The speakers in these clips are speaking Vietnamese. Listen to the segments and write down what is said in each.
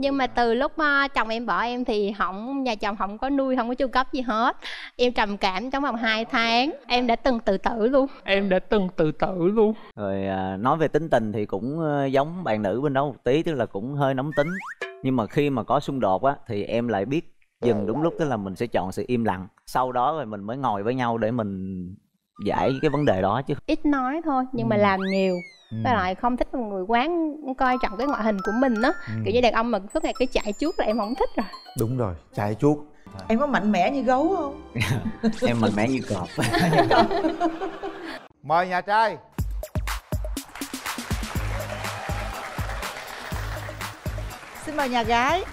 nhưng mà từ lúc uh, chồng em bỏ em thì không nhà chồng không có nuôi không có chu cấp gì hết. Em trầm cảm trong vòng 2 tháng em đã từng tự tử luôn. Em đã từng tự tử luôn. Rồi à, nói về tính tình thì cũng ờ, giống bạn nữ bên đó một tí tức là cũng hơi nóng tính. Nhưng mà khi mà có xung đột á thì em lại biết dừng đúng lúc tức là mình sẽ chọn sự im lặng. Sau đó rồi mình mới ngồi với nhau để mình giải cái vấn đề đó chứ. Ít nói thôi nhưng mà làm nhiều. Ừ. với lại không thích một người quán coi trọng cái ngoại hình của mình á. Ừ. kiểu như đàn ông mà suốt ngày cứ chạy chuốt là em không thích rồi. Đúng rồi chạy chuốt em có mạnh mẽ như gấu không? Em mạnh mẽ như cọp. Mời nhà trai. Xin mời nhà gái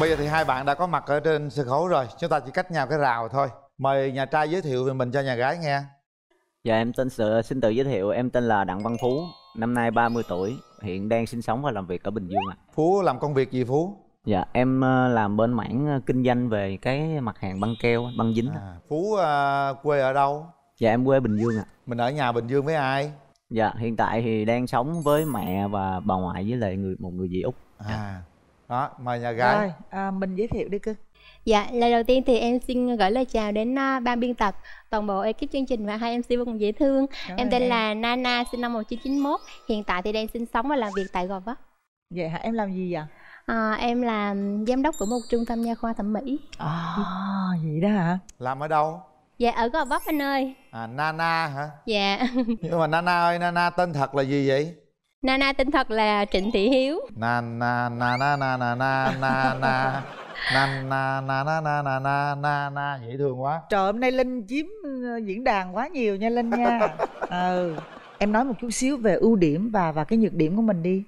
bây giờ thì hai bạn đã có mặt ở trên sân khấu rồi. Chúng ta chỉ cách nhau cái rào thôi. Mời nhà trai giới thiệu về mình cho nhà gái nghe. Dạ em tên sự xin tự giới thiệu. Em tên là đặng văn phú năm nay 30 tuổi hiện đang sinh sống và làm việc ở bình dương ạ. Phú làm công việc gì phú? Dạ em ờ, làm bên mảng ờ, kinh doanh về cái mặt hàng băng keo băng dính à, phú à, quê ở đâu? Dạ em quê bình dương ạ. Mình ở nhà bình dương với ai? Dạ hiện tại thì đang sống với mẹ và bà ngoại với lại người một người dì út. À đó mời nhà gái. Rồi à, mình giới thiệu đi cưng dạ lời đầu tiên thì em xin gửi lời chào đến uh, ban biên tập toàn bộ ekip chương trình và hai mc vô cùng dễ thương. Cảm em tên là nana sinh năm 1991 hiện tại thì đang sinh sống và làm việc tại gò vấp. Vậy hả? Em làm gì vậy? À, em là giám đốc của một trung tâm nha khoa thẩm mỹ. À vậy đó hả? Làm ở đâu? Dạ ở gò vấp anh ơi. À nana hả? Dạ. Nhưng mà nana ơi nana tên thật là gì vậy nana tên thật là trịnh thị hiếu na na na na na na na na na na na na na na na na na na dễ thương quá trời hôm nay linh chiếm ờ, diễn đàn quá nhiều nha linh nha ừ em nói một chút xíu về ưu điểm và và cái nhược điểm của mình đi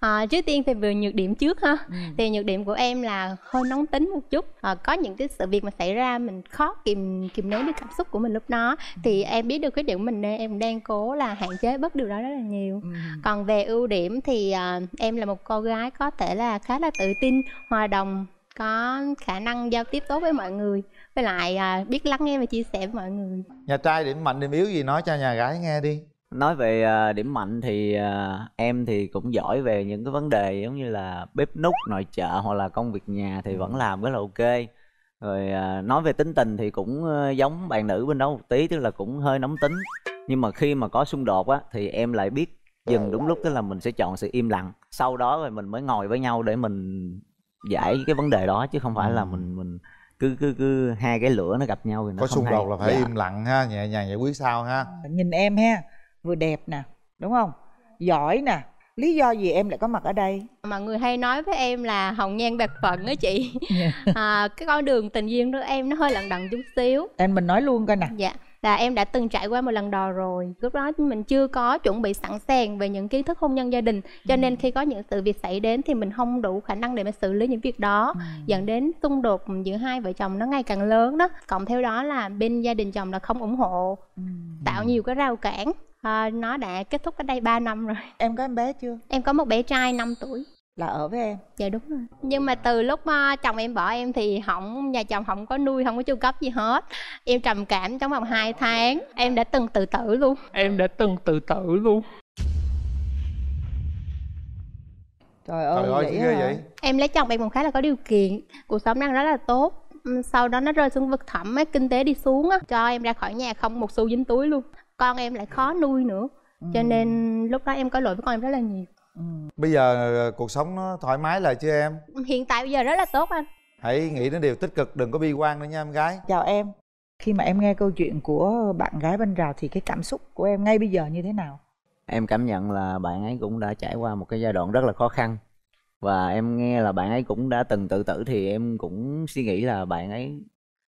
À, trước tiên thì về nhược điểm trước ha. Ừ. thì nhược điểm của em là hơi nóng tính một chút. À, có những cái sự việc mà xảy ra mình khó kìm kìm nén được cảm xúc của mình lúc đó. Thì em biết được cái điểm của mình nên em đang cố là hạn chế bớt điều đó rất là nhiều. Ừ. còn về ưu điểm thì à, em là một cô gái có thể là khá là tự tin hòa đồng có khả năng giao tiếp tốt với mọi người. Với lại à, biết lắng nghe và chia sẻ với mọi người. Nhà trai điểm mạnh điểm yếu gì? Nói cho nhà gái nghe đi nói về ờ, điểm mạnh thì ờ, em thì cũng giỏi về những cái vấn đề giống như là bếp núc nội trợ hoặc là công việc nhà thì vẫn làm rất là ok. Rồi ờ, nói về tính tình thì cũng ờ, giống bạn nữ bên đó một tí tức là cũng hơi nóng tính. Nhưng mà khi mà có xung đột á thì em lại biết dừng đúng lúc tức là mình sẽ chọn sự im lặng. Sau đó rồi mình mới ngồi với nhau để mình giải cái vấn đề đó chứ không phải là mình mình cứ cứ cứ hai cái lửa nó gặp nhau thì nó có không xung hay. đột là phải Dạ. im lặng ha nhẹ nhàng giải quyết sao ha. Nhìn em ha vừa đẹp nè đúng không? Giỏi nè. Lý do gì em lại có mặt ở đây? Mọi người hay nói với em là hồng nhan bạc phận á chị. À, cái con đường tình duyên của em nó hơi lận đận chút xíu. Em mình nói luôn coi nè. Dạ là em đã từng trải qua một lần đò rồi. Lúc đó mình chưa có chuẩn bị sẵn sàng về những kiến thức hôn nhân gia đình cho nên khi có những sự việc xảy đến thì mình không đủ khả năng để mà xử lý những việc đó. Dẫn đến xung đột giữa hai vợ chồng nó ngày càng lớn đó. Cộng theo đó là bên gia đình chồng là không ủng hộ tạo nhiều cái rào cản. À, nó đã kết thúc ở đây 3 năm rồi. Em có em bé chưa? Em có một bé trai 5 tuổi là ở với em. Dạ đúng rồi. Nhưng mà từ lúc mà chồng em bỏ em thì không nhà chồng không có nuôi không có chu cấp gì hết. Em trầm cảm trong vòng 2 tháng em đã từng tự tử luôn. Em đã từng tự tử luôn. Trời ơi trời ơi vậy chứ ghê vậy? Em lấy chồng em cũng khá là có điều kiện. Cuộc sống đang rất là tốt. Ừm, sau đó nó rơi xuống vực thẳm á kinh tế đi xuống á cho em ra khỏi nhà không một xu dính túi luôn. Con em lại khó nuôi nữa. Cho nên lúc đó em có lỗi với con em rất là nhiều bây giờ ờ, cuộc sống nó thoải mái lại chưa em? Hiện tại bây giờ rất là tốt anh. Hãy nghĩ đến điều tích cực đừng có bi quan nữa nha em gái. Chào em. Khi mà em nghe câu chuyện của bạn gái bên rào thì cái cảm xúc của em ngay bây giờ như thế nào? Em cảm nhận là bạn ấy cũng đã trải qua một cái giai đoạn rất là khó khăn. Và em nghe là bạn ấy cũng đã từng tự tử thì em cũng suy nghĩ là bạn ấy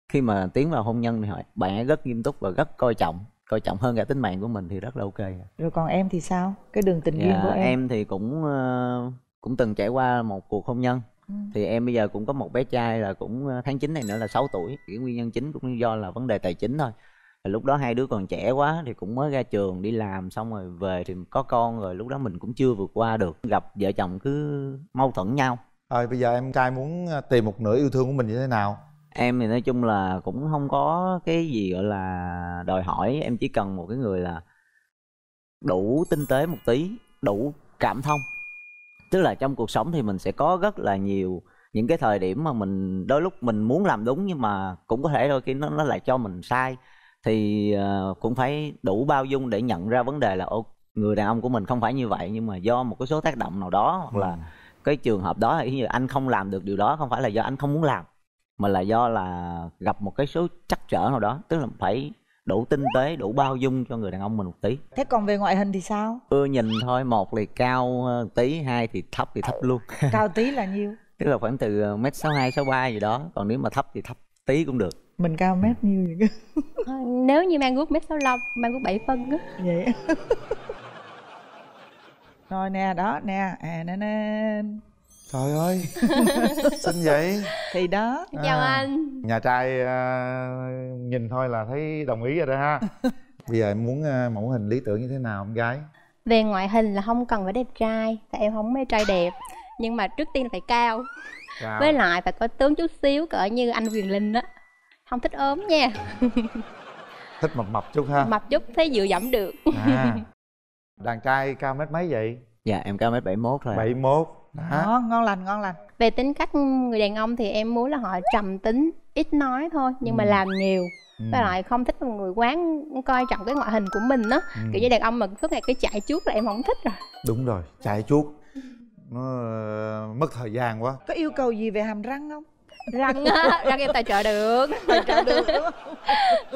khi mà tiến vào hôn nhân thì bạn ấy rất nghiêm túc và rất coi trọng coi trọng hơn cả tính mạng của mình thì rất là ok rồi còn em thì sao? Cái đường tình duyên Dạ, của em, em thì cũng ờ, cũng từng trải qua một cuộc hôn nhân. Ừ. thì em bây giờ cũng có một bé trai là cũng ờ, tháng 9 này nữa là 6 tuổi. Cái nguyên nhân chính cũng do là vấn đề tài chính thôi. Lúc đó hai đứa còn trẻ quá thì cũng mới ra trường đi làm xong rồi về thì có con rồi lúc đó mình cũng chưa vượt qua được. Gặp vợ chồng cứ mâu thuẫn nhau. Rồi bây giờ em trai muốn ờ, tìm một nửa yêu thương của mình như thế nào em thì nói chung là cũng không có cái gì gọi là đòi hỏi. Em chỉ cần một cái người là đủ tinh tế một tí đủ cảm thông. Tức là trong cuộc sống thì mình sẽ có rất là nhiều những cái thời điểm mà mình đôi lúc mình muốn làm đúng nhưng mà cũng có thể đôi khi nó nó lại cho mình sai. Thì uh, cũng phải đủ bao dung để nhận ra vấn đề là ô người đàn ông của mình không phải như vậy nhưng mà do một cái số tác động nào đó hoặc là cái trường hợp đó ý như anh không làm được điều đó không phải là do anh không muốn làm mà là do là gặp một cái số trắc trở nào đó tức là phải đủ tinh tế đủ bao dung cho người đàn ông mình một tí. Thế còn về ngoại hình thì sao? Ưa nhìn thôi một thì cao ờ, tí hai thì thấp thì thấp luôn. Cao tí là nhiêu? Tức là khoảng từ ờ, mét sáu hai sáu ba gì đó còn nếu mà thấp thì thấp tí cũng được. Mình cao mét nhiêu vậy Ờ, nếu như mang guốc mét sáu mang guốc 7 phân á. Vậy rồi nè đó nè à nè nè trời ơi xinh vậy. Thì đó. Chào À. anh. nhà trai à, nhìn thôi là thấy đồng ý rồi đó ha. Bây giờ em muốn à, mẫu hình lý tưởng như thế nào em gái? Về ngoại hình là không cần phải đẹp trai tại em không mê trai đẹp. Nhưng mà trước tiên là phải cao. Cao. với lại phải có tướng chút xíu cỡ như anh Quyền Linh á. Không thích ốm nha. Thích mập mập chút ha. Mập chút thấy dựa dẫm được. À. đàn trai cao mét mấy vậy? Dạ em cao mét bảy mốt thôi ạ. bảy mốt đó. Đó ngon lành ngon lành. Về tính cách người đàn ông thì em muốn là họ trầm tính ít nói thôi nhưng mà Ừ. làm nhiều. Ừ. với lại không thích một người quán coi trọng cái ngoại hình của mình á. Ừ. kiểu như đàn ông mà suốt ngày cứ chạy chuốt là em không thích rồi. Đúng rồi chạy chuốt nó ờ, mất thời gian quá. Có yêu cầu gì về hàm răng không răng á răng em tài trợ được. Được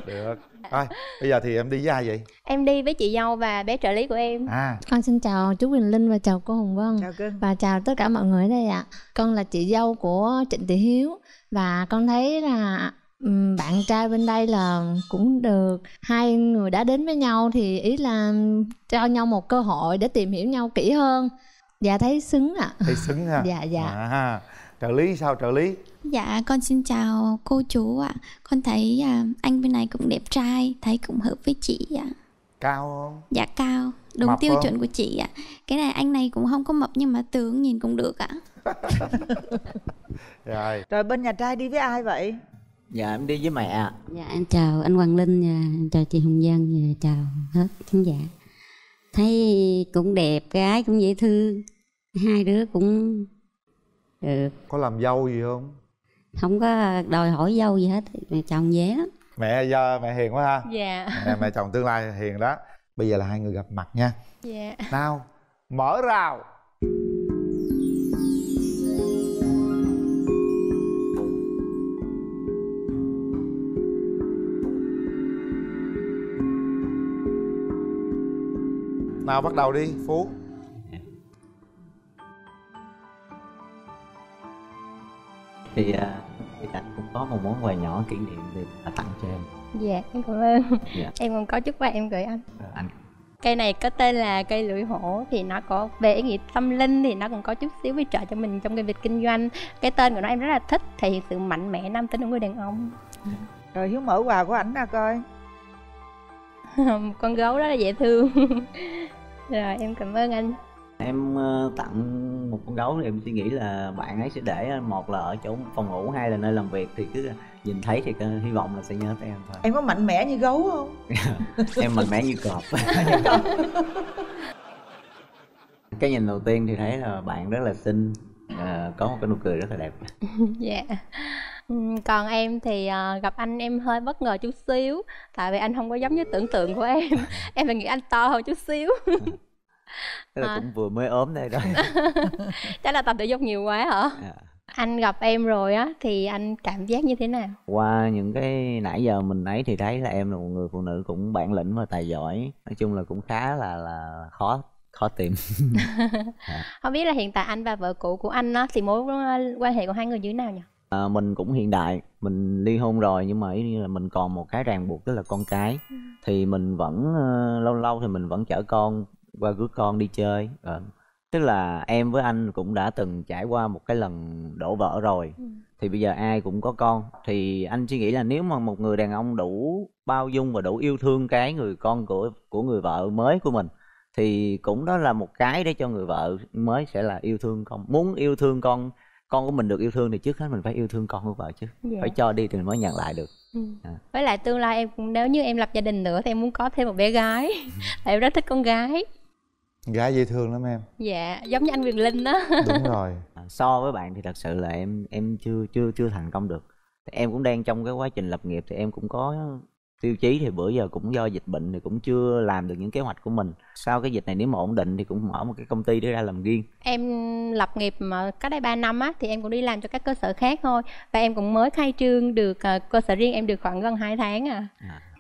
được. Thôi bây giờ thì em đi với ai vậy? Em đi với chị dâu và bé trợ lý của em. À. Con xin chào chú Quỳnh Linh và chào cô Hồng Vân. Chào cưng và chào tất cả mọi người ở đây ạ. Con là chị dâu của Trịnh Thị Hiếu. Và con thấy là bạn trai bên đây là cũng được. Hai người đã đến với nhau thì ý là cho nhau một cơ hội để tìm hiểu nhau kỹ hơn. Và thấy xứng ạ. thấy xứng ha? Dạ, dạ. à, trợ lý sao trợ lý Dạ, con xin chào cô chú ạ. Con thấy à, anh bên này cũng đẹp trai, thấy cũng hợp với chị ạ. cao không Dạ cao, đúng Mập tiêu không? chuẩn của chị ạ. Cái này anh này cũng không có mập nhưng mà tướng nhìn cũng được ạ. rồi rồi bên nhà trai đi với ai vậy dạ em đi với mẹ ạ. Dạ em chào anh Hoàng Linh em chào chị Hồng Dân và chào hết khán giả. Thấy cũng đẹp, gái cũng dễ thương. Hai đứa cũng được, có làm dâu gì không? Không có đòi hỏi dâu gì hết, chồng dễ lắm. mẹ giờ mẹ hiền quá ha. Dạ. Mẹ, mẹ chồng tương lai hiền đó. Bây giờ là hai người gặp mặt nha. Dạ. Nào mở rào. Nào bắt đầu đi phú thì à, thì anh cũng có một món quà nhỏ kỷ niệm thì là tặng cho em. Dạ em cảm ơn. Dạ. em còn có chút quà em gửi anh. Ờ, anh. Cây này có tên là cây lưỡi hổ thì nó có về ý nghĩa tâm linh thì nó còn có chút xíu hỗ trợ cho mình trong cái việc kinh doanh. Cái tên của nó em rất là thích thể hiện sự mạnh mẽ nam tính của người đàn ông. Rồi hiếu mở quà của ảnh ra coi. Con gấu rất là dễ thương. Rồi em cảm ơn anh em ờ, tặng một con gấu thì em suy nghĩ là bạn ấy sẽ để một là ở chỗ phòng ngủ hai là nơi làm việc thì cứ nhìn thấy thì hy vọng là sẽ nhớ tới em thôi. Em có mạnh mẽ như gấu không? Em mạnh mẽ như cọp. Cái nhìn đầu tiên thì thấy là bạn rất là xinh ờ, có một cái nụ cười rất là đẹp. Dạ. Ừm, còn em thì ờ, gặp anh em hơi bất ngờ chút xíu tại vì anh không có giống như tưởng tượng của em. Em phải nghĩ anh to hơn chút xíu tức là À. cũng vừa mới ốm đây đó. Chắc là tập thể dục nhiều quá hả? À. anh gặp em rồi á thì anh cảm giác như thế nào? Qua những cái nãy giờ mình ấy thì thấy là em là một người phụ nữ cũng bản lĩnh và tài giỏi. Nói chung là cũng khá là là khó khó tìm. Không biết là hiện tại anh và vợ cũ của anh á thì mối quan hệ của hai người như thế nào nhỉ? À, mình cũng hiện đại. Mình ly hôn rồi nhưng mà ý như là mình còn một cái ràng buộc tức là con cái. Thì mình vẫn ờ, lâu lâu thì mình vẫn chở con qua rước con đi chơi. Ờ. tức là em với anh cũng đã từng trải qua một cái lần đổ vỡ rồi. Thì bây giờ ai cũng có con. Thì anh suy nghĩ là nếu mà một người đàn ông đủ bao dung và đủ yêu thương cái người con của của người vợ mới của mình thì cũng đó là một cái để cho người vợ mới sẽ là yêu thương con. Muốn yêu thương con con của mình được yêu thương thì trước hết mình phải yêu thương con của vợ chứ. Dạ. phải cho đi thì mình mới nhận lại được. Ừ. À. với lại tương lai em cũng nếu như em lập gia đình nữa thì em muốn có thêm một bé gái. Tại em rất thích con gái gái dễ thương lắm em. Dạ giống như anh Quyền Linh đó. Đúng rồi. À, so với bạn thì thật sự là em em chưa chưa chưa thành công được. Em cũng đang trong cái quá trình lập nghiệp thì em cũng có tiêu chí thì bữa giờ cũng do dịch bệnh thì cũng chưa làm được những kế hoạch của mình. Sau cái dịch này nếu mà ổn định thì cũng mở một cái công ty để ra làm riêng. Em lập nghiệp mà cách đây 3 năm á thì em cũng đi làm cho các cơ sở khác thôi. Và em cũng mới khai trương được ờ, cơ sở riêng em được khoảng gần 2 tháng à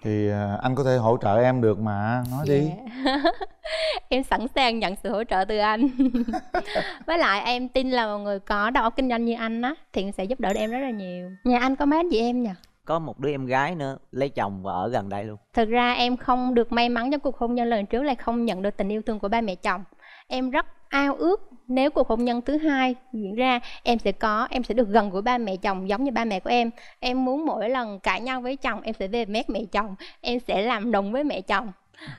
thì à, anh có thể hỗ trợ em được mà nói đi. Dạ. em sẵn sàng nhận sự hỗ trợ từ anh. Với lại em tin là một người có đầu óc kinh doanh như anh á thì sẽ giúp đỡ được em rất là nhiều. Nhà anh có mấy anh chị em nhỉ? Có một đứa em gái nữa lấy chồng và ở gần đây luôn. Thực ra em không được may mắn trong cuộc hôn nhân lần trước là không nhận được tình yêu thương của ba mẹ chồng. Em rất ao ước nếu cuộc hôn nhân thứ hai diễn ra em sẽ có em sẽ được gần gũi ba mẹ chồng giống như ba mẹ của em. Em muốn mỗi lần cãi nhau với chồng em sẽ về mét mẹ chồng em sẽ làm đồng với mẹ chồng.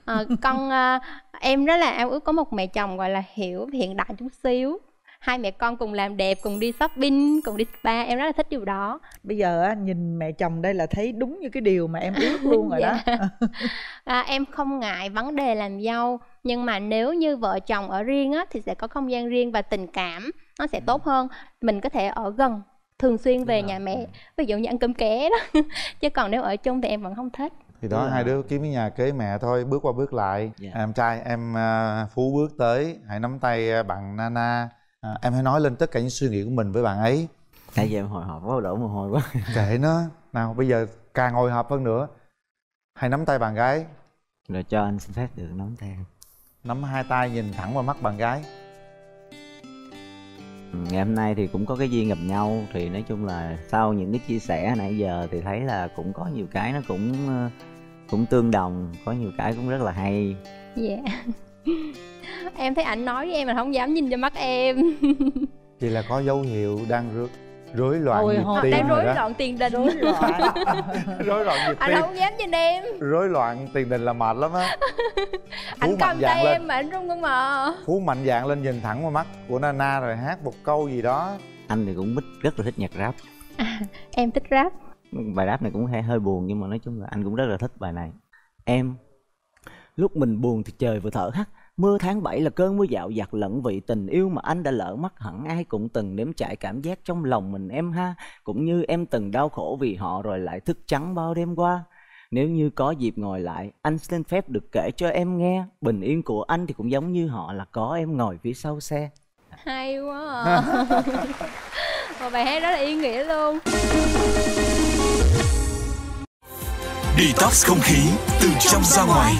Ờ, con ờ, em rất là ao ước có một mẹ chồng gọi là hiểu hiện đại chút xíu. Hai mẹ con cùng làm đẹp cùng đi shopping cùng đi spa em rất là thích điều đó. Bây giờ nhìn mẹ chồng đây là thấy đúng như cái điều mà em ước luôn rồi đó. Dạ. à, em không ngại vấn đề làm dâu nhưng mà nếu như vợ chồng ở riêng á thì sẽ có không gian riêng và tình cảm nó sẽ tốt hơn. Mình có thể ở gần thường xuyên về rồi. nhà mẹ ví dụ như ăn cơm ké đó. Chứ còn nếu ở chung thì em vẫn không thích. Thì đó Đúng hai đứa kiếm cái nhà kế mẹ thôi bước qua bước lại. Dạ. em trai em à, phú bước tới hãy nắm tay à, bạn nana. À, em hãy nói lên tất cả những suy nghĩ của mình với bạn ấy. Nãy giờ em hồi hộp quá đổ mồ hôi quá. Kệ nó. Nào bây giờ càng hồi hộp hơn nữa. Hãy nắm tay bạn gái. Rồi cho anh xin phép được nắm tay. em. Nắm hai tay nhìn thẳng vào mắt bạn gái. Ừ, ngày hôm nay thì cũng có cái duyên gặp nhau thì nói chung là sau những cái chia sẻ nãy giờ thì thấy là cũng có nhiều cái nó cũng ờ, cũng tương đồng có nhiều cái cũng rất là hay. Dạ. Em thấy ảnh nói với em mà không dám nhìn cho mắt em. Thì là có dấu hiệu đang rối, rối loạn Hồi nhịp tim đang rồi rối đó. loạn tiền đình. Rối loạn. Rối loạn nhịp anh tim. không dám nhìn em. Rối loạn tiền đình là mệt lắm á. Anh cầm tay lên. em mà anh run không mà. Phú mạnh dạn lên nhìn thẳng vào mắt của nana rồi hát một câu gì đó. Anh thì cũng thích rất là thích nhạc rap. Em thích rap. Bài rap này cũng hơi hơi buồn nhưng mà nói chung là anh cũng rất là thích bài này. Em lúc mình buồn thì trời vừa thở hắt mưa tháng 7 là cơn mưa dạo dặt lẫn vị tình yêu mà anh đã lỡ mất hẳn. Ai cũng từng nếm trải cảm giác trong lòng mình em ha cũng như em từng đau khổ vì họ rồi lại thức trắng bao đêm qua. Nếu như có dịp ngồi lại anh xin phép được kể cho em nghe. Bình yên của anh thì cũng giống như họ là có em ngồi phía sau xe. Hay quá à. một bài hát rất là ý nghĩa luôn. Detox không khí từ trong ra ngoài.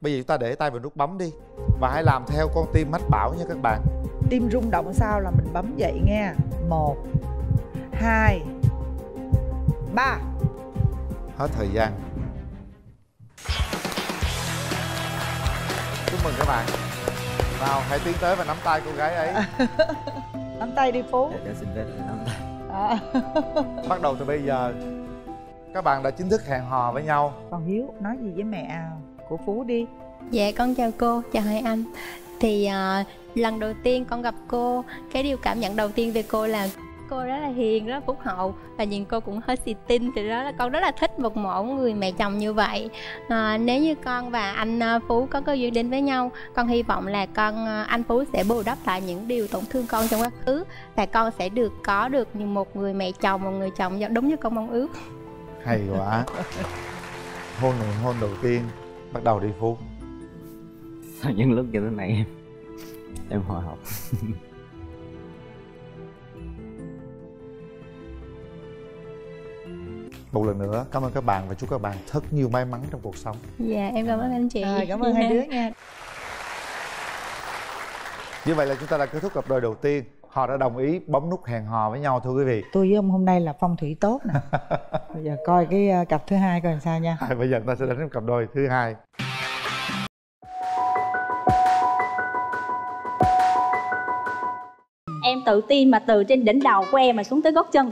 Bây giờ chúng ta để tay vào nút bấm đi và hãy làm theo con tim mách bảo nha các bạn. Tim rung động sao là mình bấm dậy nghe. Một hai ba. Hết thời gian. Chúc mừng các bạn. Nào hãy tiến tới và nắm tay cô gái ấy. Nắm tay đi phú. Để xin phép được nắm tay. À. bắt đầu từ bây giờ. Các bạn đã chính thức hẹn hò với nhau. Còn hiếu nói gì với mẹ của phú đi. Dạ con chào cô, chào hai anh. Thì à, lần đầu tiên con gặp cô Cái điều cảm nhận đầu tiên về cô là Cô rất là hiền, rất là phúc hậu Và nhìn cô cũng hơi xì tin Thì đó là con rất là thích một mẫu người mẹ chồng như vậy. À, Nếu như con và anh à, Phú có cơ duyên đến với nhau Con hy vọng là con anh Phú sẽ bù đắp lại những điều tổn thương con trong quá khứ Và con sẽ được có được như một người mẹ chồng, một người chồng đúng như con mong ước. Hay quá. Hôn nụ hôn đầu tiên bắt đầu đi phú Sao những lúc như thế này em? Em hồi hộp. Một lần nữa cảm ơn các bạn và chúc các bạn thật nhiều may mắn trong cuộc sống. Dạ em cảm ơn anh chị. Rồi cảm ơn hai đứa nha. Như vậy là chúng ta đã kết thúc cặp đôi đầu tiên họ đã đồng ý bấm nút hẹn hò với nhau thưa quý vị. Tôi với ông hôm nay là phong thủy tốt nè. Bây giờ coi cái uh, cặp thứ hai coi làm sao nha. À, bây giờ chúng ta sẽ đến cặp đôi thứ hai tự tin mà từ trên đỉnh đầu của em mà xuống tới gót chân.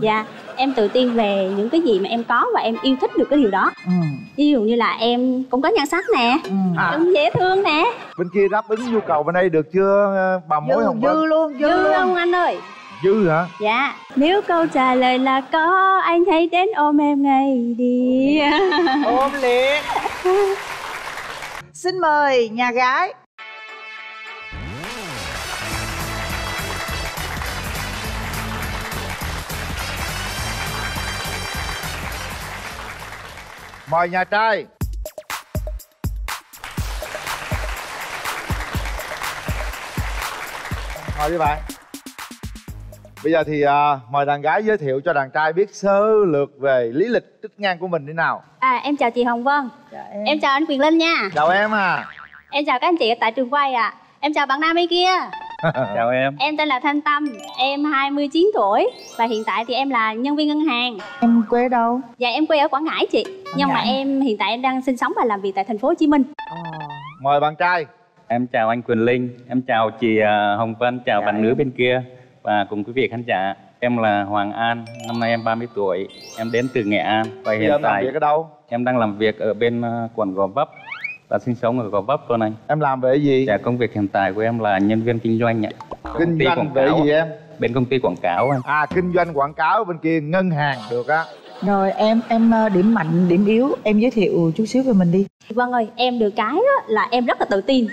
Dạ em tự tin về những cái gì mà em có và em yêu thích được cái điều đó. Ừ. ví dụ như là em cũng có nhan sắc nè Ừ. cũng dễ thương nè. Bên kia đáp ứng nhu cầu bên đây được chưa bà mối dư hồng dư luôn dư dư luôn. không anh ơi? Dư hả? Dạ. Nếu câu trả lời là có Anh hãy đến ôm em ngay đi. Ôm liền. Xin mời nhà gái mời nhà trai. Mời đi bạn. Bây giờ thì à, mời đàn gái giới thiệu cho đàn trai biết sơ lược về lý lịch tích ngang của mình thế nào. À em chào chị Hồng Vân. Em. Em chào anh Quyền Linh nha. Chào em à. Em chào các anh chị ở tại trường quay ạ. Em chào bạn nam bên kia chào em. Em tên là Thanh Tâm Em 29 tuổi Và hiện tại thì em là nhân viên ngân hàng. Em quê đâu? Dạ em quê ở Quảng Ngãi chị. Nhưng mà Ngãi. em hiện tại em đang sinh sống và làm việc tại thành phố Hồ Chí Minh. Mời bạn trai. Em chào anh Quyền Linh em chào chị à, Hồng Vân chào Dạ, bạn em. nữ bên kia và cùng quý vị khán giả. Em là Hoàng An năm nay em 30 tuổi. Em đến từ Nghệ An và bây hiện giờ em làm tại việc ở đâu? em đang làm việc ở bên à, quận Gò Vấp và sinh sống ở Gò Vấp luôn anh. Em làm về gì? Dạ công việc hiện tại của em là nhân viên kinh doanh ạ. Kinh doanh quảng về cáo gì em? Bên công ty quảng cáo anh. À kinh doanh quảng cáo bên kia ngân hàng được á. Rồi em em ờ, điểm mạnh điểm yếu em giới thiệu chút xíu về mình đi. Vâng ơi em được cái á, là em rất là tự tin.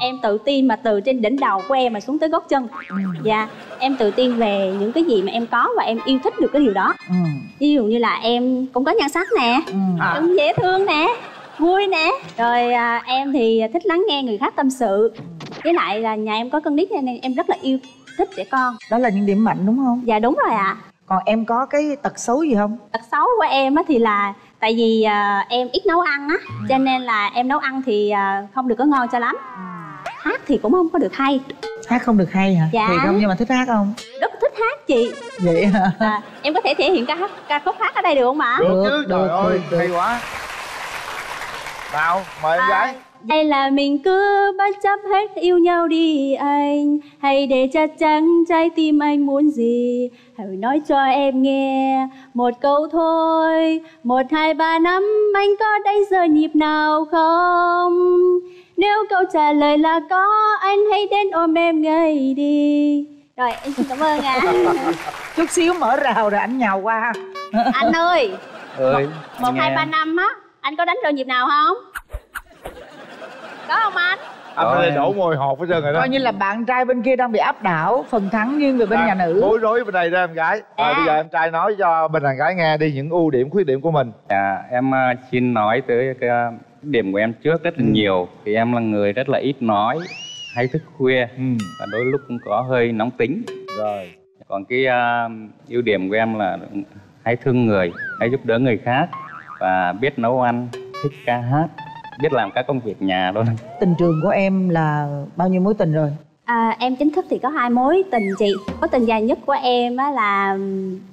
Em tự tin mà từ trên đỉnh đầu của em mà xuống tới gót chân. Dạ em tự tin về những cái gì mà em có và em yêu thích được cái điều đó. Ừ. Ví dụ như là em cũng có nhan sắc nè Ừ. Em dễ thương nè Vui nè. Rồi à, em thì thích lắng nghe người khác tâm sự. Với lại là nhà em có con nít nên em rất là yêu thích trẻ con. Đó là những điểm mạnh đúng không? Dạ đúng rồi ạ. Còn em có cái tật xấu gì không? Tật xấu của em á thì là Tại vì à, em ít nấu ăn á Cho nên là em nấu ăn thì à, không được có ngon cho lắm. Hát thì cũng không có được hay. Hát không được hay hả? Dạ. thiệt không nhưng mà thích hát không? Rất thích hát chị. Vậy hả? À, Em có thể thể hiện ca, hát, ca khúc hát ở đây được không ạ? được, Được, chứ được, trời ơi được. hay quá nào mời em gái. Hay là mình cứ bất chấp hết yêu nhau đi anh. Hãy để chắc chắn trái tim anh muốn gì? Hãy nói cho em nghe một câu thôi. Một, hai, ba năm anh có đánh giờ nhịp nào không? Nếu câu trả lời là có Anh hãy đến ôm em ngay đi. Rồi em xin cảm ơn ạ. Chút xíu mở rào rồi anh nhào qua Anh ơi ơi Một, nghe. hai, ba năm á Anh có đánh giờ nhịp nào không? Có không anh? anh phải em. đổ mồi hột hết trơn rồi đó. Coi như là bạn trai bên kia đang bị áp đảo phần thắng nghiêng về bên nhà nữ. bối rối bên đây đó em gái. Rồi À. bây giờ em trai nói cho bên đàn gái nghe đi những ưu điểm khuyết điểm của mình. Dạ, em à, xin nói tới cái à, điểm của em trước rất là Ừ. nhiều. Thì em là người rất là ít nói hay thức khuya. Ừ. Và đôi lúc cũng có hơi nóng tính. Rồi. Còn cái à, ưu điểm của em là hay thương người hay giúp đỡ người khác. Và biết nấu ăn thích ca hát biết làm các công việc nhà luôn. Tình trường của em là bao nhiêu mối tình rồi? À, em chính thức thì có hai mối tình chị. Mối tình dài nhất của em á là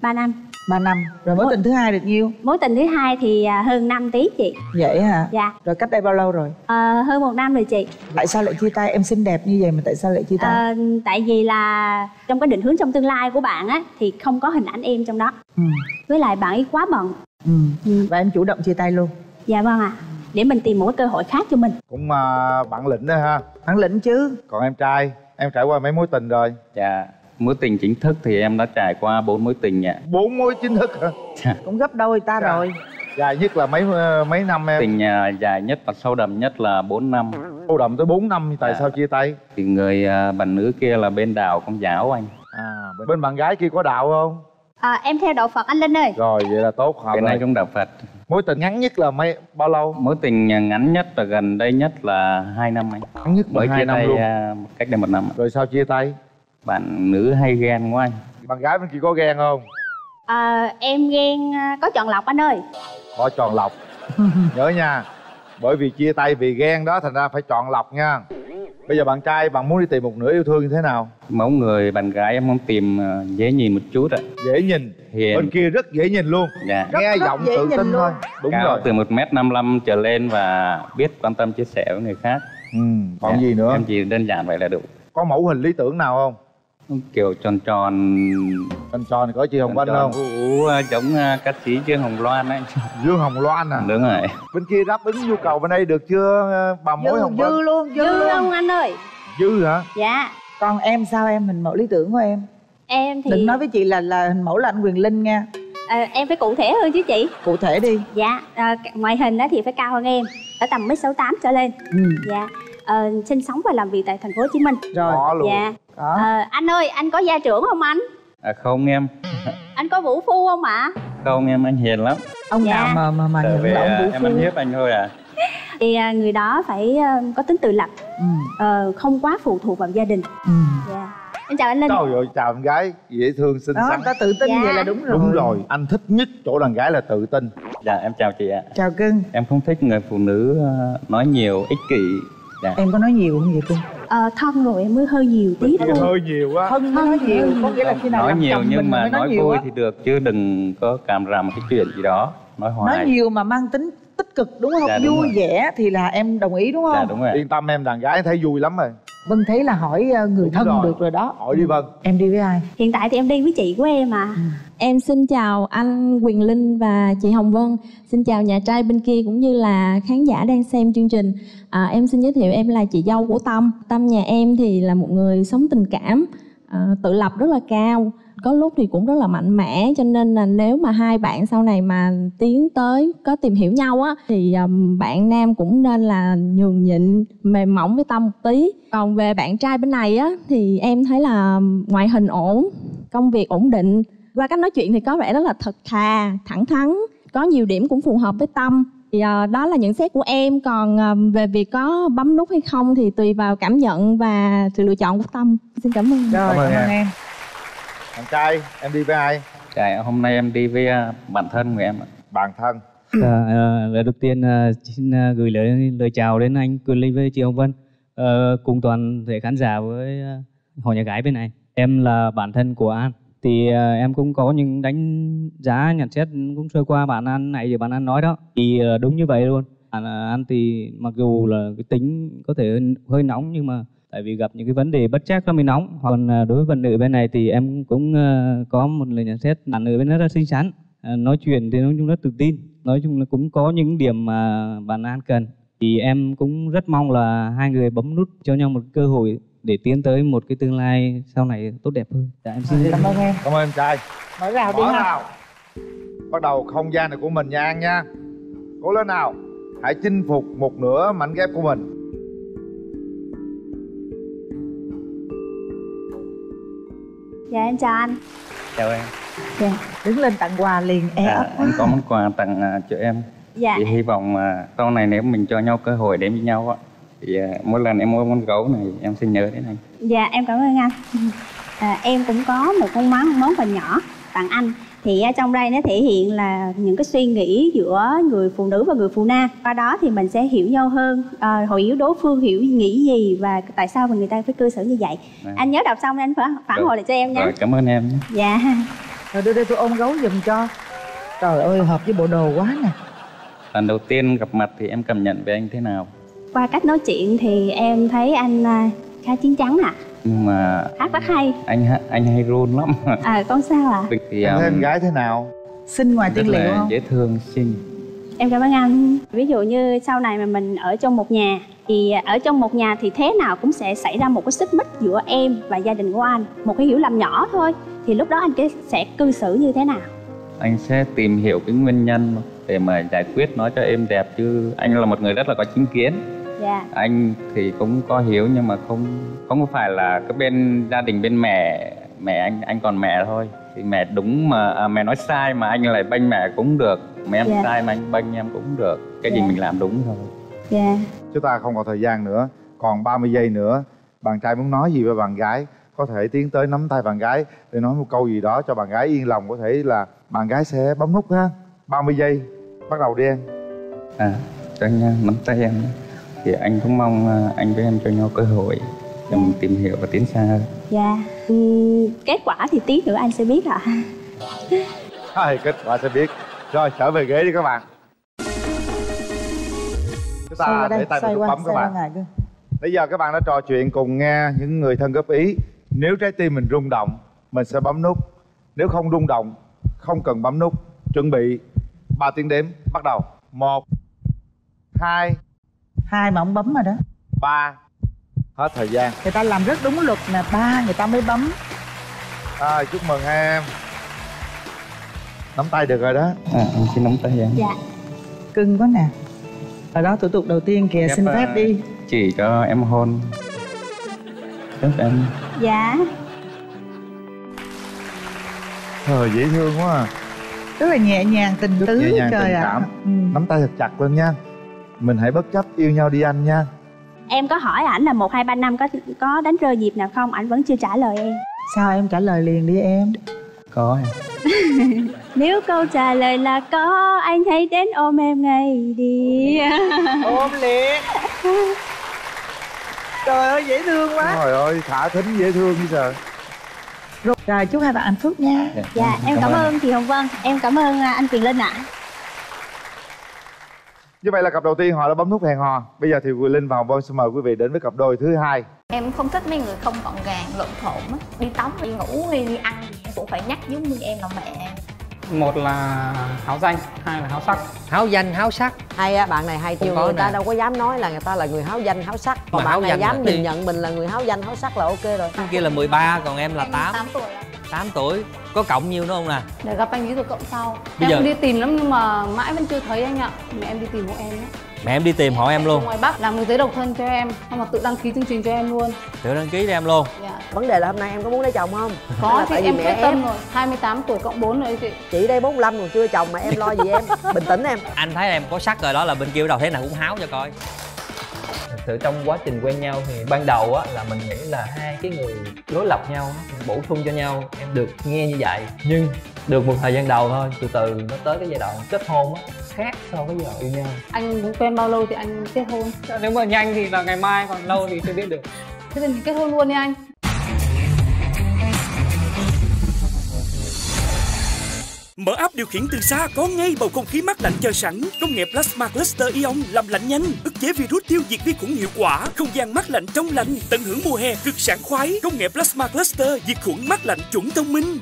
3 năm. 3 năm. Rồi mối Ủa? tình thứ hai được nhiêu? Mối tình thứ hai thì à, hơn năm tí chị. Vậy hả? Dạ. Rồi cách đây bao lâu rồi? À, Hơn một năm rồi chị. Tại sao lại chia tay? Em xinh đẹp như vậy mà tại sao lại chia tay? À, Tại vì là trong cái định hướng trong tương lai của bạn á Thì không có hình ảnh em trong đó. Ừ. Với lại bạn ấy quá bận. Ừ. Ừ. và em chủ động chia tay luôn. Dạ vâng ạ Để mình tìm một cái cơ hội khác cho mình. Cũng à, bản lĩnh đó ha. Bản lĩnh chứ? Còn em trai em trải qua mấy mối tình rồi? Dạ mối tình chính thức thì em đã trải qua bốn mối tình ạ. Bốn mối chính thức hả? Cũng gấp đôi ta Dạ. rồi. Dài nhất là mấy ờ, mấy năm em? Tình à, dài nhất và sâu đậm nhất là 4 năm. Sâu đậm tới 4 năm tại Dạ. sao chia tay? Thì người à, bạn nữ kia là bên đảo công giáo anh. À bên, bên bạn gái kia có đạo không? À, Em theo đạo Phật anh Linh ơi. Rồi vậy là tốt hợp bên này cũng đạo Phật mối tình ngắn nhất là mấy bao lâu? Mối tình à, ngắn nhất và gần đây nhất là hai năm anh. Ngắn nhất hai chia năm tay luôn. à, cách đây một năm rồi sao chia tay? Bạn nữ hay ghen quá anh? Bạn gái bên kia có ghen không? À, Em ghen à, có chọn lọc anh ơi. Bỏ tròn lọc. Nhớ nha. Bởi vì chia tay vì ghen đó thành ra phải chọn lọc nha bây giờ bạn trai bạn muốn đi tìm một nửa yêu thương như thế nào? Mẫu người bạn gái em muốn tìm à, dễ nhìn một chút ạ. Dễ nhìn? Hiền. Bên kia rất dễ nhìn luôn. Dạ. Rất, nghe rất giọng dễ tự nhìn tin luôn. thôi. Đúng cao rồi. từ một m năm trở lên và biết quan tâm chia sẻ với người khác. Ừ. còn Dạ, gì nữa? Em chỉ đơn giản vậy là đủ. Có mẫu hình lý tưởng nào không kiểu tròn tròn. Tròn tròn có chị hồng vân tròn. không? À, giống à, ca sĩ Dương Hồng Loan ấy. Dương hồng loan à? Đúng rồi. Bên kia đáp ứng nhu cầu bên đây được chưa ờ, bà mối dư hồng vân? dư luôn dư, Dư luôn. không anh ơi? Dư hả? Dạ. Còn em sao em? Hình mẫu lý tưởng của em. Em thì đừng nói với chị là là hình mẫu là anh quyền linh nha. À, em phải cụ thể hơn chứ chị. Cụ thể đi. Dạ à, ngoại hình á thì phải cao hơn em ở tầm mét sáu tám trở lên. Ừ. dạ ờ, sinh sống và làm việc tại thành phố hồ chí minh. Rồi. Luôn. Dạ Đó. Ờ, anh ơi anh có gia trưởng không anh? À, không em. Anh có vũ phu không ạ? Không em anh hiền lắm. Ông Dạ. nào mà mà mà Tại nhận vì là ông à, vũ em phu. ăn hiếp anh thôi à. Thì à, người đó phải ờ, có tính tự lập. Ừ. ờ, không quá phụ thuộc vào gia đình. Ừ. dạ. Em chào anh linh. Trời ơi chào em gái dễ thương xinh đó xắn. ta tự tin Dạ. vậy là đúng rồi đúng rồi. anh thích nhất chỗ đàn gái là tự tin. Dạ em chào chị ạ. Chào cưng. Em không thích người phụ nữ nói nhiều ích kỷ. Dạ. Em có nói nhiều không vậy cưng ờ, thân rồi em mới hơi nhiều tí thôi hơi nhiều quá. Thân nói nhiều có nghĩa là khi nào nói nhiều chồng mình nhưng mà nói nhiều vui thì được chứ đừng có càm ràm cái chuyện gì đó. Nói hoài. Nói nhiều mà mang tính tích cực đúng không? Dạ, đúng vui rồi. vẻ thì là em đồng ý đúng không? dạ đúng rồi. Yên tâm em đàn gái thấy vui lắm rồi. Vân thấy là hỏi ờ, người Đúng thân rồi. được rồi đó. Hỏi đi vân. Em đi với ai? Hiện tại thì em đi với chị của em à Em xin chào anh Quyền Linh và chị Hồng Vân. Xin chào nhà trai bên kia cũng như là khán giả đang xem chương trình. À, em xin giới thiệu em là chị dâu của Tâm. Tâm nhà em thì là một người sống tình cảm, à, tự lập rất là cao. Có lúc thì cũng rất là mạnh mẽ cho nên là nếu mà hai bạn sau này mà tiến tới có tìm hiểu nhau á thì um, bạn nam cũng nên là nhường nhịn mềm mỏng với Tâm một tí. Còn về bạn trai bên này á thì em thấy là ngoại hình ổn, công việc ổn định qua cách nói chuyện thì có vẻ rất là thật thà thẳng thắn có nhiều điểm cũng phù hợp với tâm. Thì ờ, đó là nhận xét của em. Còn ờ, về việc có bấm nút hay không thì tùy vào cảm nhận và sự lựa chọn của tâm. Xin cảm ơn. Rồi Cảm cảm ơn ơn em. Bạn trai em đi với ai? dạ hôm nay em đi với ờ, bạn thân của em ạ. Bạn thân. À, à, lời đầu tiên xin gửi lời lời chào đến anh Quyền Linh với chị Hồng Vân. Ờ, cùng toàn thể khán giả với họ nhà gái bên này. Em là bạn thân của An thì ờ, em cũng có những đánh giá, nhận xét cũng sơ qua bạn An này thì bạn An nói đó. Thì ờ, đúng như vậy luôn. Bạn ăn An thì mặc dù là cái tính có thể hơi- nóng nhưng mà tại vì gặp những cái vấn đề bất chắc nó mới nóng. Còn đối với bạn nữ bên này thì em cũng có một lời nhận xét bạn nữ bên rất là xinh xắn. Nói chuyện thì nói chung rất tự tin. Nói chung là cũng có những điểm mà bạn An cần. Thì em cũng rất mong là hai người bấm nút cho nhau một cơ hội để tiến tới một cái tương lai sau này tốt đẹp hơn. Dạ, em xin cảm ơn em. Cảm ơn em trai. Mở rào đi nào. Bắt đầu không gian này của mình nha An nha. Cố lên nào. Hãy chinh phục một nửa mảnh ghép của mình. Dạ em chào anh. Chào em. Dạ đứng lên tặng quà liền e à, anh có món quà tặng à, cho em. Dạ. Thì hy vọng à, sau này nếu mình cho nhau cơ hội đến với nhau á thì à, mỗi lần em mua món gấu này em sẽ nhớ đến anh. Dạ em cảm ơn anh. À, em cũng có một con món món quà nhỏ tặng anh. Thì à, trong đây nó thể hiện là những cái suy nghĩ giữa người phụ nữ và người phụ nam. Qua đó thì mình sẽ hiểu nhau hơn à, hồi hiểu đối phương hiểu nghĩ gì và tại sao mà người ta phải cư xử như vậy. Dạ. anh nhớ đọc xong anh phản phản hồi lại cho em nhé. Rồi cảm ơn em dạ. Rồi đưa đây tôi ôm gấu giùm cho. Trời ơi hợp với bộ đồ quá nè. Lần đầu tiên gặp mặt thì em cảm nhận về anh thế nào qua cách nói chuyện thì em thấy anh à, khá chín chắn ạ. Nhưng mà hát rất hay. anh anh hay run lắm. À con sao ạ? Thì Em thấy um, em gái thế nào? xin ngoài tiên liệu không? dễ thương xinh. Em cảm ơn anh. Ví dụ như sau này mà mình ở trong một nhà thì ở trong một nhà thì thế nào cũng sẽ xảy ra một cái xích mích giữa em và gia đình của anh, một cái hiểu lầm nhỏ thôi. Thì lúc đó anh sẽ cư xử như thế nào? anh sẽ tìm hiểu cái nguyên nhân để mà giải quyết nó cho êm đẹp chứ. Anh là một người rất là có chính kiến Dạ. anh thì cũng có hiểu nhưng mà không không phải là cái bên gia đình bên mẹ mẹ anh anh còn mẹ thôi. Thì mẹ đúng mà à, mẹ nói sai mà anh lại bênh mẹ cũng được. Mẹ em Dạ. sai mà anh bênh em cũng được. Cái gì Dạ. mình làm đúng thôi. Dạ. Chúng ta không còn thời gian nữa. Còn 30 giây nữa. Bạn trai muốn nói gì với bạn gái? Có thể tiến tới nắm tay bạn gái Để nói một câu gì đó cho bạn gái yên lòng. Có thể là bạn gái sẽ bấm nút ha. 30 giây. Bắt đầu đi em. À cho anh à, nắm tay em thì anh cũng mong à, anh với em cho nhau cơ hội để mình tìm hiểu và tiến xa hơn. Dạ. Ừm, kết quả thì tí nữa anh sẽ biết ạ. Hai kết quả sẽ biết. Rồi trở về ghế đi các bạn. Chúng ta để tay vào bấm các bạn. Bây giờ các bạn đã trò chuyện cùng nghe những người thân góp ý. Nếu trái tim mình rung động Mình sẽ bấm nút. Nếu không rung động Không cần bấm nút. Chuẩn bị 3 tiếng đếm Bắt đầu. 1 2 hai mà ông bấm rồi đó. 3 Hết thời gian. Người ta làm rất đúng luật nè ba người ta mới bấm. Rồi chúc mừng hai em. Nắm tay được rồi đó. À, em xin nắm tay em. Dạ. Cưng quá nè. Ở đó thủ tục đầu tiên kìa xin Dạ, phép đi. Chỉ cho em hôn. Phép em. Dạ. Trời dễ thương quá à. Rất là nhẹ nhàng tình Rất tứ nhẹ nhàng trời tình ạ. cảm. Ừ. Nắm tay thật chặt lên nha Mình hãy bất chấp yêu nhau đi anh nha. Em có hỏi ảnh là một hai ba năm có có đánh rơi dịp nào không? Ảnh vẫn chưa trả lời em. Sao em trả lời liền đi em? Có em. Nếu câu trả lời là có anh hãy đến ôm em ngay đi. Ôm liền. Trời ơi dễ thương quá. Trời ơi thả thính dễ thương như sợ rồi, chúc hai bạn hạnh phúc nha. Dạ em cảm ơn chị hồng vân. Em cảm ơn à, anh quyền linh ạ Như vậy là cặp đầu tiên họ đã bấm nút hẹn hò. Bây giờ thì Quyền Linh và Hồng Vân xin mời quý vị đến với cặp đôi thứ hai. Em không thích mấy người không gọn gàng lộn thộn á. Đi tắm đi ngủ hay đi ăn gì em cũng phải nhắc giống như em là mẹ. Một là háo danh hai là háo sắc. Háo danh háo sắc. Hay á bạn này hay có người ta nè. đâu có dám nói là người ta là người háo danh háo sắc. Còn Mà háo bạn này dám nhìn đi. nhận mình là người háo danh háo sắc là ok rồi. Kia là 13 còn em là em 8 8 tuổi 8 tuổi có cộng nhiêu nữa không nè? Để gặp anh ấy rồi cộng sau Bây em giờ- đi tìm lắm nhưng mà mãi vẫn chưa thấy anh ạ. Mẹ em đi tìm hộ em nhé. Mẹ em đi tìm hỏi em luôn. ngoài bắc làm người giấy độc thân cho em. Xong rồi tự đăng ký chương trình cho em luôn. Tự đăng ký cho em luôn. Dạ. vấn đề là hôm nay em có muốn lấy chồng không? Có vì em quyết tâm rồi. 28 tuổi cộng 4 rồi chị. Chị đây 45 còn chưa chồng mà em lo gì em? Bình tĩnh em. Anh thấy em có sắc rồi đó là bên kia bắt đầu thế nào cũng háo cho coi sự trong quá trình quen nhau thì ban đầu á là mình nghĩ là hai cái người đối lập nhau bổ sung cho nhau em được nghe như vậy. Nhưng được một thời gian đầu thôi từ từ nó tới cái giai đoạn kết hôn á khác so với giờ yêu nhau. Anh muốn quen bao lâu thì anh kết hôn? Nếu mà nhanh thì là ngày mai còn lâu thì chưa biết được. Thế thì mình kết hôn luôn đi anh Mở app điều khiển từ xa có ngay bầu không khí mát lạnh chờ sẵn. Công nghệ Plasma Cluster Ion làm lạnh nhanh, ức chế virus tiêu diệt vi khuẩn hiệu quả. Không gian mát lạnh trong lành, tận hưởng mùa hè cực sảng khoái. Công nghệ Plasma Cluster diệt khuẩn mát lạnh chuẩn thông minh.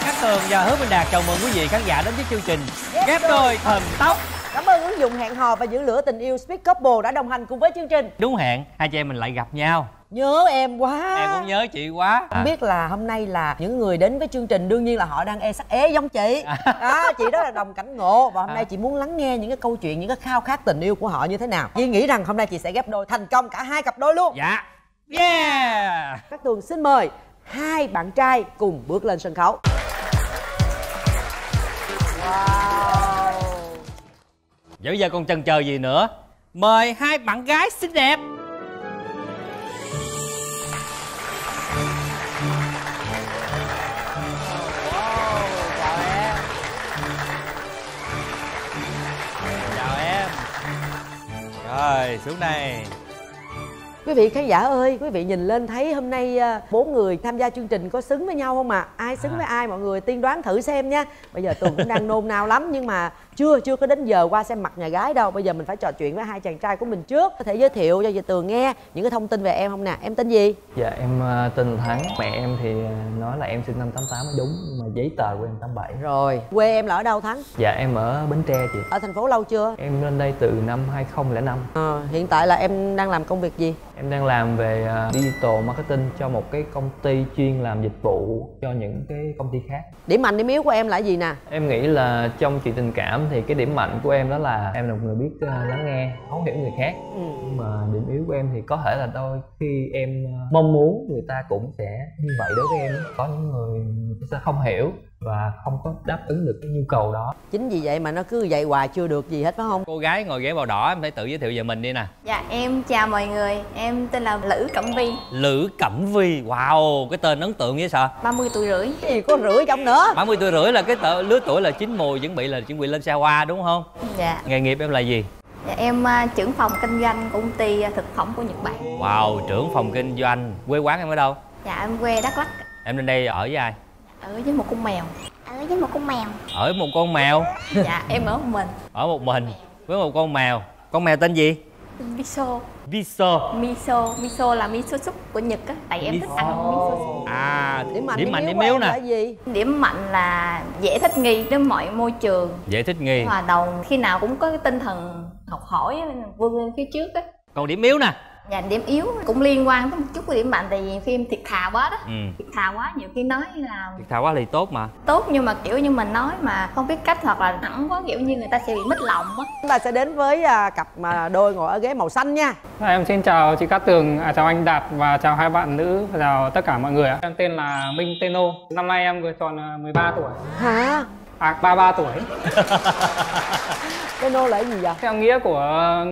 Cát Tường và Hứa Minh Đạt chào mừng quý vị khán giả đến với chương trình Ghép đôi thần tốc cảm ơn ứng dụng hẹn hò và giữ lửa tình yêu Speak Couple đã đồng hành cùng với chương trình. Đúng hẹn, hai chị em mình lại gặp nhau. Nhớ em quá. Em cũng nhớ chị quá. Không biết là hôm nay là những người đến với chương trình đương nhiên là họ đang e sắc ế giống chị. Đó chị đó là đồng cảnh ngộ và hôm nay chị muốn lắng nghe những cái câu chuyện những cái khao khát tình yêu của họ như thế nào. Chị nghĩ rằng hôm nay chị sẽ ghép đôi thành công cả hai cặp đôi luôn. Dạ. Yeah. Các tường xin mời hai bạn trai cùng bước lên sân khấu Giờ bây giờ còn chần chờ gì nữa. Mời hai bạn gái xinh đẹp. Chào em Rồi xuống đây quý vị khán giả ơi quý vị nhìn lên thấy hôm nay à, bốn người tham gia chương trình có xứng với nhau không ạ? À? ai xứng với ai? Mọi người tiên đoán thử xem nha. Bây giờ tường cũng đang nôn nao lắm nhưng mà chưa chưa có đến giờ qua xem mặt nhà gái đâu. Bây giờ mình phải trò chuyện với hai chàng trai của mình trước. Có thể giới thiệu cho chị tường nghe những cái thông tin về em không nè. Em tên gì? Dạ em ờ, tên là thắng. Mẹ em thì ờ, nói là em sinh năm 88 mới đúng nhưng mà giấy tờ của em 87 rồi quê em là ở đâu thắng? Dạ em ở bến tre chị. Ở thành phố lâu chưa? Em lên đây từ năm 2005 Ờ, hiện tại là em đang làm công việc gì? Em đang làm về ờ, digital marketing cho một cái công ty chuyên làm dịch vụ cho những cái công ty khác. điểm mạnh điểm yếu của em là gì nè? Em nghĩ là trong chuyện tình cảm thì cái điểm mạnh của em đó là em là một người biết ờ, lắng nghe, thấu hiểu người khác. Ừ. Nhưng mà điểm yếu của em thì có thể là đôi khi em ờ, mong muốn người ta cũng sẽ như vậy đối với em. Có những người người ta sẽ không hiểu và không có đáp ứng được cái nhu cầu đó. chính vì vậy mà nó cứ vậy hoài chưa được gì hết phải không? Cô gái ngồi ghế màu đỏ em phải tự giới thiệu về mình đi nè. Dạ em chào mọi người, em tên là Lữ Cẩm Vi Lữ Cẩm Vi Wow, cái tên ấn tượng vậy sao 30 tuổi rưỡi. Gì có rưỡi trong nữa? 30 tuổi rưỡi là cái tờ, lứa tuổi là chín mùi chuẩn bị là chuẩn bị lên xe hoa đúng không? Dạ, Nghề nghiệp em là gì? dạ em à, trưởng phòng kinh doanh của công ty à, thực phẩm của Nhật Bản. Wow, trưởng phòng kinh doanh. Quê quán em ở đâu? Dạ em quê Đắk Lắk. Em lên đây ở với ai? Ở với một con mèo. Ở với một con mèo. Ở một con mèo? Dạ em ở một mình. Ở một mình Với một con mèo. Con mèo tên gì? Miso. Viso Miso, miso là miso soup của Nhật á. Tại em thích ăn miso soup À, điểm mạnh điểm mạnh điểm yếu nè. là gì? Điểm mạnh là dễ thích nghi với mọi môi trường. Dễ thích nghi. Hòa đồng khi nào cũng có cái tinh thần học hỏi vươn lên phía trước á. Còn điểm yếu nè Dạ điểm yếu cũng liên quan tới một chút cái điểm mạnh tại vì phim thiệt thà quá đó. Ừ. Thiệt thà quá nhiều khi nói là thiệt thà quá thì tốt mà. Tốt nhưng mà kiểu như mình nói mà không biết cách hoặc là thẳng quá kiểu như người ta sẽ bị mất lòng quá. Chúng ta sẽ đến với à, cặp mà đôi ngồi ở ghế màu xanh nha. Em xin chào chị Cát Tường, à, chào anh Đạt và chào hai bạn nữ, chào tất cả mọi người ạ. Em tên là Minh Teno, năm nay em vừa tròn à, 13 tuổi. hả? À 33 tuổi. Teno là cái gì vậy? Theo nghĩa của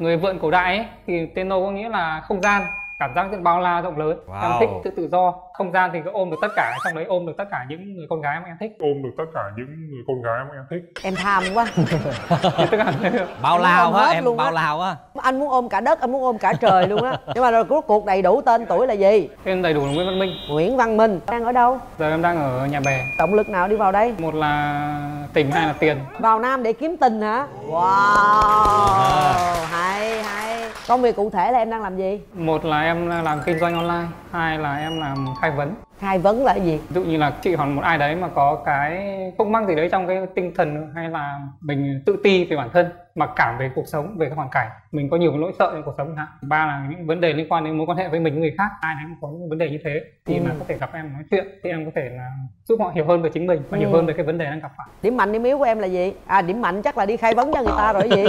người vượn cổ đại ấy, thì Teno có nghĩa là không gian, cảm giác rất bao la rộng lớn. Em Wow. thích sự tự do, không gian thì có ôm được tất cả, trong đấy ôm được tất cả những người con gái mà em thích. Ôm được tất cả những người con gái mà em thích. em tham quá. Bao Em lao ôm á hết em luôn bao lao á? Anh muốn ôm cả đất anh muốn ôm cả trời luôn á. Nhưng mà rồi rốt cuộc đầy đủ tên tuổi là gì? Tên đầy đủ là Nguyễn Văn Minh. Nguyễn Văn Minh. Đang ở đâu? Giờ em đang ở nhà bè. động lực nào đi vào đây? Một là tình, hai là tiền. vào nam để kiếm tình hả? Wow hay hay. Công việc cụ thể là em đang làm gì? Một là em làm kinh doanh online, hai là em làm khai vấn. khai vấn là gì? Ví dụ như là chị hỏi một ai đấy mà có cái khúc mắc gì đấy trong cái tinh thần hay là mình tự ti về bản thân mặc cảm về cuộc sống về cái hoàn cảnh. Mình có nhiều cái nỗi sợ trong cuộc sống hạn. Ba là những vấn đề liên quan đến mối quan hệ với mình với người khác ai đấy có những vấn đề như thế. Thì Ừ. là có thể gặp em nói chuyện thì em có thể là giúp họ hiểu hơn về chính mình và hiểu Ừ. hơn về cái vấn đề đang gặp phải. Điểm mạnh điểm yếu của em là gì? À điểm mạnh chắc là đi khai vấn cho người ta rồi gì?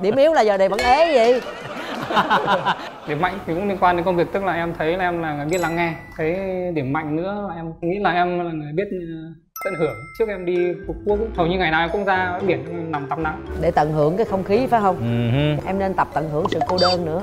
Điểm yếu là giờ này vẫn ế gì điểm mạnh thì cũng liên quan đến công việc tức là em thấy là em là người biết lắng nghe. Cái điểm mạnh nữa là em nghĩ là em là người biết ờ, tận hưởng. Trước em đi phục quốc hầu như ngày nào em cũng ra biển nằm tắm nắng. Để tận hưởng cái không khí phải không? Ừ em nên tập tận hưởng sự cô đơn nữa.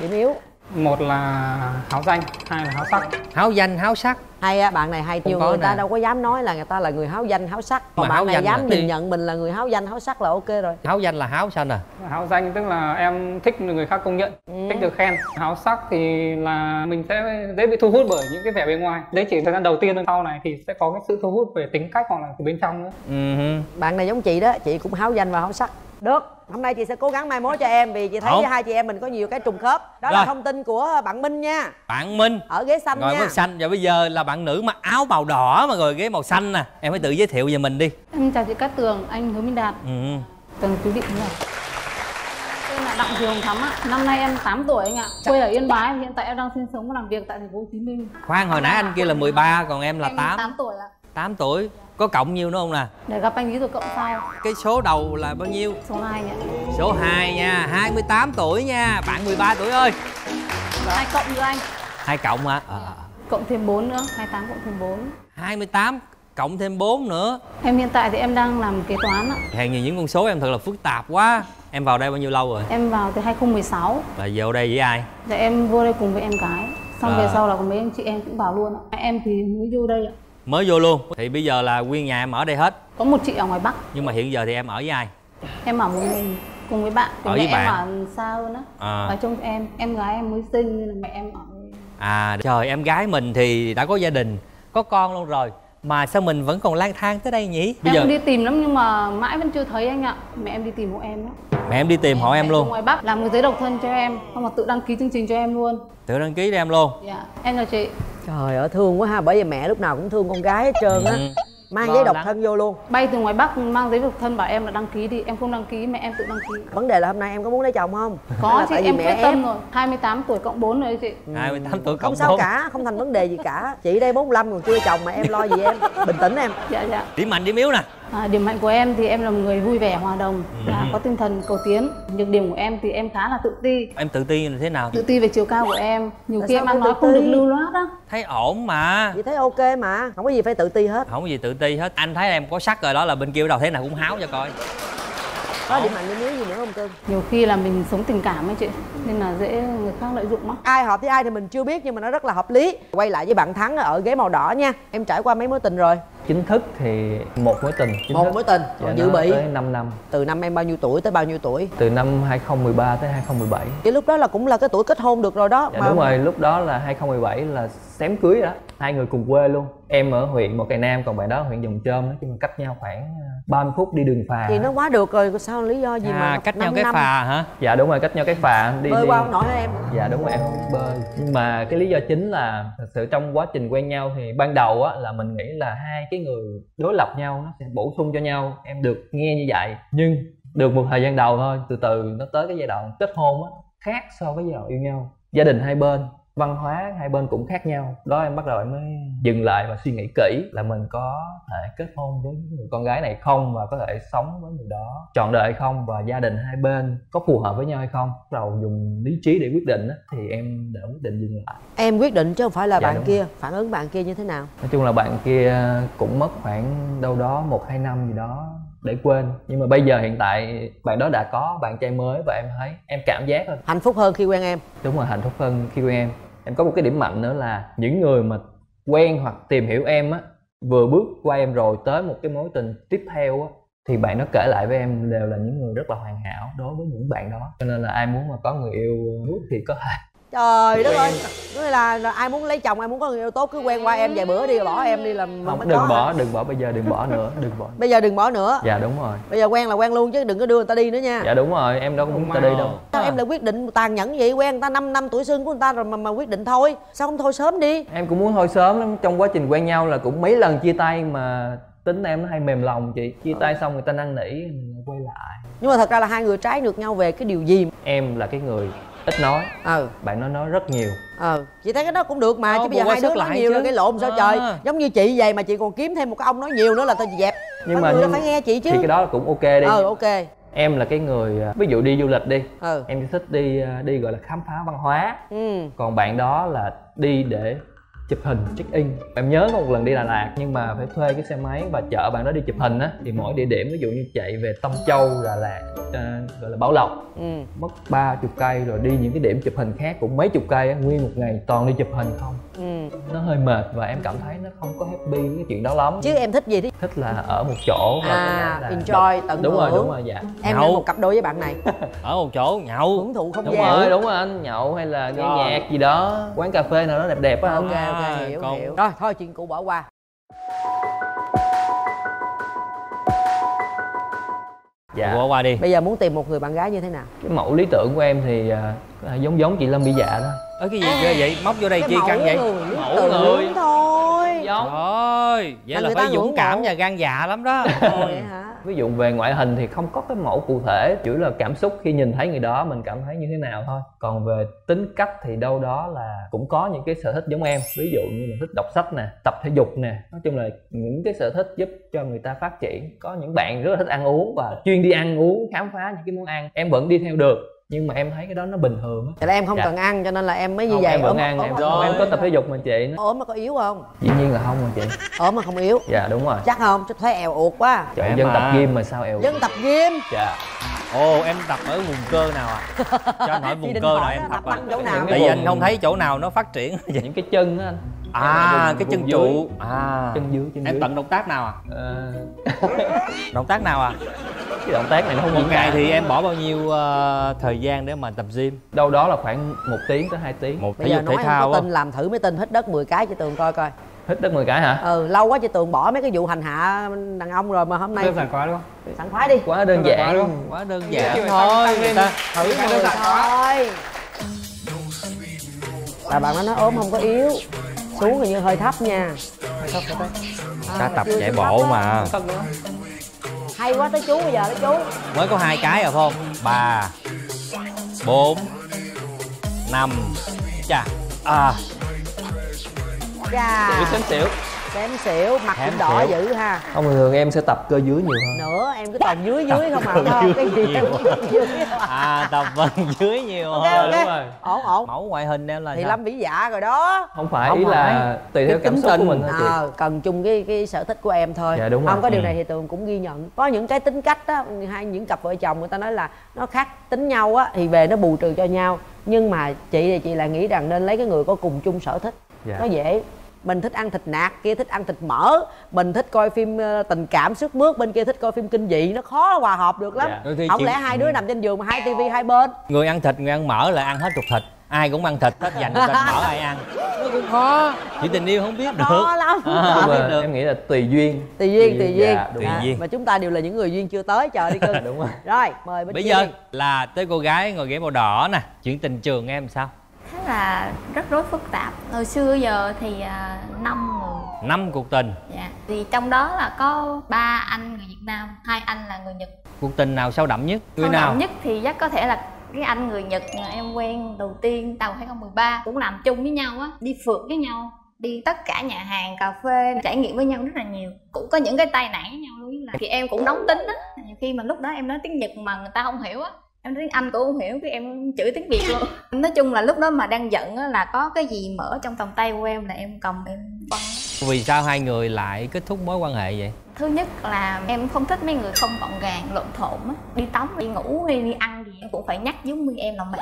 Điểm yếu một là háo danh hai là háo sắc. Háo danh háo sắc. Hay á bạn này hay nhiều người ta nè. đâu có dám nói là người ta là người háo danh háo sắc. Mà còn háo bạn này danh dám nhìn nhận mình là người háo danh háo sắc là ok rồi. Háo danh là háo sao nè? Háo danh tức là em thích người khác công nhận thích được khen. Háo sắc thì là mình sẽ dễ bị thu hút bởi những cái vẻ bên ngoài. Đấy chỉ thời gian đầu tiên thôi. Sau này thì sẽ có cái sự thu hút về tính cách hoặc là từ bên trong nữa. Ừ bạn này giống chị đó chị cũng háo danh và háo sắc. Được hôm nay chị sẽ cố gắng mai mối cho em vì chị thấy Ổn. hai chị em mình có nhiều cái trùng khớp đó là Rồi. thông tin của bạn minh nha bạn minh ở ghế xanh ngồi nha xanh và bây giờ là bạn nữ mặc áo màu đỏ mà ngồi ghế màu xanh nè em phải tự giới thiệu về mình đi Em chào chị Cát Tường, anh Hứa Minh Đạt, ừ. toàn quý vị khán giả. Tên là Đặng Thị Hồng Thắm ạ. Năm nay em 8 tuổi anh ạ. Quê ở Yên Bái, hiện tại em đang sinh sống và làm việc tại thành phố Hồ Chí Minh. khoan hồi nãy anh kia là 13 còn em là em 8 8 tuổi ạ. 8 tuổi có cộng nhiêu nữa không nè Để gặp anh ý rồi cộng sao? cái số đầu là bao nhiêu Số 2 ạ. số 2 nha 28 tuổi nha bạn 13 tuổi ơi Hai cộng nữa anh. hai cộng hả à, Cộng thêm 4 nữa, 28 cộng thêm 4. 28 cộng thêm 4 nữa Em hiện tại thì em đang làm kế toán ạ. hèn gì những con số em thật là phức tạp quá em vào đây bao nhiêu lâu rồi Em vào từ 2016. là vô đây với ai Để em vô đây cùng với em gái. Xong về À. sau là có mấy anh chị em cũng vào luôn ạ. Em thì mới vô đây ạ. Mới vô luôn thì bây giờ là nguyên nhà em ở đây hết Có một chị ở ngoài Bắc. nhưng mà hiện giờ thì em ở với ai Em ở một mình cùng với bạn. Thì Ở mẹ với bạn. em ở xa hơn á. À. Ở trong em, em gái em mới sinh nên là mẹ em ở à trời em gái mình thì đã có gia đình có con luôn rồi mà sao mình vẫn còn lang thang tới đây nhỉ bây em giờ đi tìm lắm nhưng mà mãi vẫn chưa thấy anh ạ mẹ em đi tìm hộ em đó mẹ em đi tìm họ em luôn. Ở ngoài bắc làm cái giấy độc thân cho em. Xong mà tự đăng ký chương trình cho em luôn. Tự đăng ký cho em luôn. Dạ. Em chào chị. Trời ơi thương quá ha bởi vì mẹ lúc nào cũng thương con gái hết trơn á. Ừ. mang Lo giấy độc thân vô luôn. Bay từ ngoài bắc mang giấy độc thân bảo em là đăng ký đi. Em không đăng ký mẹ em tự đăng ký. Vấn đề là hôm nay em có muốn lấy chồng không? Có là chị em quyết tâm rồi. 28 tuổi cộng 4 rồi chị. 28 tuổi không cộng sao bốn. cả không thành vấn đề gì cả. Chị đây 45 còn chưa chồng mà em lo gì em? Bình tĩnh em. Dạ dạ. Điểm mạnh điểm yếu nè À, điểm mạnh của em thì em là một người vui vẻ hòa đồng Ừ. và có tinh thần cầu tiến. Nhược điểm của em thì em khá là tự ti. Em tự ti là thế nào? Tự ti về chiều cao của em. Nhiều Tại khi sao em ăn nói không được lưu loát á. Thấy ổn mà. Chị thấy ok mà. Không có gì phải tự ti hết. Không có gì tự ti hết. Anh thấy em có sắc rồi đó là bên kia bắt đầu thế nào cũng háo cho coi có điểm mạnh điểm yếu gì nữa không cưng? Nhiều khi là mình sống tình cảm ấy chị nên là dễ người khác lợi dụng á ai hợp với ai thì mình chưa biết nhưng mà nó rất là hợp lý. Quay lại với bạn thắng ở ghế màu đỏ nha. Em trải qua mấy mối tình rồi? Chính thức thì một mối tình chính một thức. mối tình? Dạ, còn dự nó bị? tới 5 năm. Từ năm em bao nhiêu tuổi tới bao nhiêu tuổi? Từ năm 2013 tới 2017 thì lúc đó là cũng là cái tuổi kết hôn được rồi đó. Dạ đúng rồi lúc đó là 2017 là xém cưới rồi đó hai người cùng quê luôn. Em ở huyện một cày nam còn bạn đó ở huyện dòng trôm nói chung là cách nhau khoảng à, 30 phút đi đường phà. Thì nó quá được rồi sao lý do gì mà à, cách nhau cái năm? phà hả? Dạ đúng rồi cách nhau cái phà. Đi bơi đi. qua không nổi hả em? Dạ đúng rồi em không biết bơi. Nhưng mà cái lý do chính là thật sự trong quá trình quen nhau thì ban đầu á là mình nghĩ là hai cái người đối lập nhau nó sẽ bổ sung cho nhau. Em được nghe như vậy. Nhưng được một thời gian đầu thôi từ từ nó tới cái giai đoạn kết hôn á khác so với giai đoạn yêu nhau. Gia đình hai bên văn hóa hai bên cũng khác nhau. Đó em bắt đầu em mới dừng lại và suy nghĩ kỹ là mình có thể kết hôn với người con gái này không và có thể sống với người đó chọn đời hay không và gia đình hai bên có phù hợp với nhau hay không. Bắt đầu dùng lý trí để quyết định á, thì em đã quyết định dừng lại. Em quyết định chứ không phải là Dạ, bạn kia. phản ứng bạn kia như thế nào? Nói chung là bạn kia cũng mất khoảng đâu đó một hai năm gì đó để quên. Nhưng mà bây giờ hiện tại bạn đó đã có bạn trai mới và em thấy em cảm giác thôi hạnh phúc hơn khi quen em. Đúng rồi hạnh phúc hơn khi quen em em có một cái điểm mạnh nữa là những người mà quen hoặc tìm hiểu em á, vừa bước qua em rồi tới một cái mối tình tiếp theo á, thì bạn nó kể lại với em đều là những người rất là hoàn hảo đối với những bạn đó. Cho nên là ai muốn mà có người yêu bước thì có thể trời đất ơi. Nói là, là ai muốn lấy chồng ai muốn có người yêu tốt cứ quen qua em vài bữa đi rồi bỏ em đi là mới không có đừng hả? bỏ đừng bỏ bây giờ đừng bỏ nữa đừng bỏ. Bây giờ đừng bỏ nữa. Dạ đúng rồi. Bây giờ quen là quen luôn chứ đừng có đưa người ta đi nữa nha. Dạ đúng rồi em đâu có muốn ta đi đâu. Sao em lại quyết định tàn nhẫn vậy? Quen người ta 5 năm tuổi xuân của người ta rồi mà mà quyết định thôi. Sao không thôi sớm đi? Em cũng muốn thôi sớm lắm. Trong quá trình quen nhau là cũng mấy lần chia tay mà tính em nó hay mềm lòng chị. Chia tay xong người ta năn nỉ mình quay lại. Nhưng mà thật ra là hai người trái ngược nhau về cái điều gì? Em là cái người ít nói. Ừ. Bạn nó nói rất nhiều. Ờ chị thấy cái đó cũng được mà Ờ, chứ bây giờ hai đứa nói nhiều chứ. là cái lộn sao Ờ. trời. Giống như chị vậy mà chị còn kiếm thêm một cái ông nói nhiều nữa là chị dẹp. Nhưng mà nhưng, phải nghe chị chứ. thì cái đó cũng ok đi. Ờ ok. Em là cái người à, ví dụ đi du lịch đi. Ừ. Em thích đi à, đi gọi là khám phá văn hóa. Ừ. Còn bạn đó là đi để chụp hình check in. Em nhớ có một lần đi Đà Lạt nhưng mà phải thuê cái xe máy và chở bạn đó đi chụp hình á. Thì mỗi địa điểm ví dụ như chạy về Tâm Châu Đà Lạt à, gọi là Bảo Lộc ừ. mất ba chục cây rồi đi những cái điểm chụp hình khác cũng mấy chục cây á. Nguyên một ngày toàn đi chụp hình không? Ừ nó hơi mệt và em cảm thấy nó không có happy với cái chuyện đó lắm. Chứ em thích gì thì thích là ở một chỗ và à là enjoy tận đúng rồi đúng rồi dạ. Em Nhậu. một cặp đôi với bạn này. Ở một chỗ nhậu. Hưởng thụ không đúng gian. rồi đúng rồi anh nhậu hay là nghe Rồi. nhạc gì đó. Quán cà phê nào đó đẹp đẹp á. Anh ok ok hiểu còn- hiểu. Rồi thôi chuyện cũ bỏ qua dạ. Qua qua đi. Bây giờ muốn tìm một người bạn gái như thế nào? Cái mẫu lý tưởng của em thì à, giống giống chị Lâm Mỹ Dạ đó. Ở cái gì ghê vậy? Móc vô đây cái chi mẫu căng vậy? người Mẫu tưởng người. thôi. Giống Trời vậy là người phải ta dũng cảm và gan dạ lắm đó. Vậy hả ví dụ về ngoại hình thì không có cái mẫu cụ thể chỉ là cảm xúc khi nhìn thấy người đó, mình cảm thấy như thế nào thôi. Còn về tính cách thì đâu đó là cũng có những cái sở thích giống em. Ví dụ như là thích đọc sách nè, tập thể dục nè. Nói chung là những cái sở thích giúp cho người ta phát triển. Có những bạn rất là thích ăn uống và chuyên đi ăn uống, khám phá những cái món ăn. Em vẫn đi theo được nhưng mà em thấy cái đó nó bình thường á. Là em không Dạ. cần ăn cho nên là em mới như Không, vậy. em vẫn ốm- ăn ốm em, mà em có tập thể dục mà chị. Nó ốm mà có yếu không? Dĩ nhiên là không mà chị. Ốm mà không yếu? Dạ đúng rồi. Chắc không? Chắc thấy èo uột quá. Trời Em dân mà. tập gym mà sao eo dân tập gym? Dạ. Ồ em tập ở vùng cơ nào à cho anh hỏi vùng cơ nào em tập tập chỗ nào? tại vì anh không thấy chỗ nào nó phát triển. Những cái chân á anh. À Vùng- cái chân trụ. À chân dưới chân em dưới. tận động tác nào à động tác nào à cái động tác này nó không một ngày thì em bỏ bao nhiêu ờ, thời gian để mà tập gym? Đâu đó là khoảng một tiếng tới 2 tiếng. Một bây thể giờ dục thể thao tin làm thử mới tin hít đất 10 cái cho tường coi coi. Hít đất 10 cái hả? Ừ lâu quá chị tường bỏ mấy cái vụ hành hạ đàn ông rồi mà hôm nay đơn giản quá không? Sẵn khoái đi. Quá đơn giản. quá không? quá đơn giản. Thôi người ta thử đơn giản thôi. bà bạn nó nói ốm không có yếu. Xuống thì như hơi thấp nha. Hơi thấp hơi thấp À, ta tập chạy bộ mà hay quá tới chú bây giờ đó chú. Mới có hai cái rồi phải không ba bốn năm. Chà. À. Chà, Xỉu xém xém xỉu mặt cũng đỏ xỉu. dữ ha. Không thường em sẽ tập cơ dưới nhiều hơn. Nữa em cứ toàn dưới dưới không à. Tập không cái gì em nhiều. tập dưới à. Tập vân dưới nhiều hơn ok. đúng rồi. ổn ổn. Mẫu ngoại hình em là thì sao? lâm vĩ dạ rồi đó. Không phải Không ý là tùy theo cảm tính xúc của mình thôi chị. Ờ, cần chung cái cái sở thích của em thôi. Dạ, đúng rồi. không có điều Ừ. này thì tường cũng ghi nhận. Có những cái tính cách á hai những cặp vợ chồng người ta nói là nó khác tính nhau á thì về nó bù trừ cho nhau. Nhưng mà chị thì chị lại nghĩ rằng nên lấy cái người có cùng chung sở thích. Dạ. nó dễ mình thích ăn thịt nạc kia thích ăn thịt mỡ. Mình thích coi phim ờ, tình cảm sức mướt bên kia thích coi phim kinh dị. Nó khó hòa hợp được lắm. Dạ. Không chị- lẽ hai đứa nằm trên giường mà hai tivi hai bên? Người ăn thịt người ăn mỡ là ăn hết cục thịt. Ai cũng ăn thịt hết dành thịt mỡ ai ăn. Nó cũng khó. Chỉ tình yêu không biết được khó lắm. À, không biết mà được. em nghĩ là tùy duyên. Tùy duyên tùy duyên. dạ, đúng Tùy rồi. duyên. mà chúng ta đều là những người duyên chưa tới chờ đi cưng. đúng rồi. Rồi mời bên bây giờ đi. là tới cô gái ngồi ghế màu đỏ nè. Chuyện tình trường em sao Thế là rất rối phức tạp. Hồi xưa giờ thì à, năm người. Năm cuộc tình. Dạ. Thì trong đó là có ba anh người Việt Nam Hai anh là người Nhật. Cuộc tình nào sâu đậm nhất? Người Sâu nào? đậm nhất thì chắc có thể là cái anh người Nhật mà em quen đầu tiên tàu 2013 cũng làm chung với nhau á đi phượt với nhau đi tất cả nhà hàng cà phê trải nghiệm với nhau rất là nhiều. Cũng có những cái tai nạn với nhau luôn là thì em cũng nóng tính á. Nhiều khi mà lúc đó em nói tiếng Nhật mà người ta không hiểu á em tiếng Anh cũng không hiểu cái em chửi tiếng Việt luôn. Nói chung là lúc đó mà đang giận á là có cái gì mở trong tầm tay của em là em cầm em băng vì sao hai người lại kết thúc mối quan hệ vậy? Thứ nhất là em không thích mấy người không gọn gàng lộn xộn á. Đi tắm đi ngủ hay đi ăn gì em cũng phải nhắc giống như em là mẹ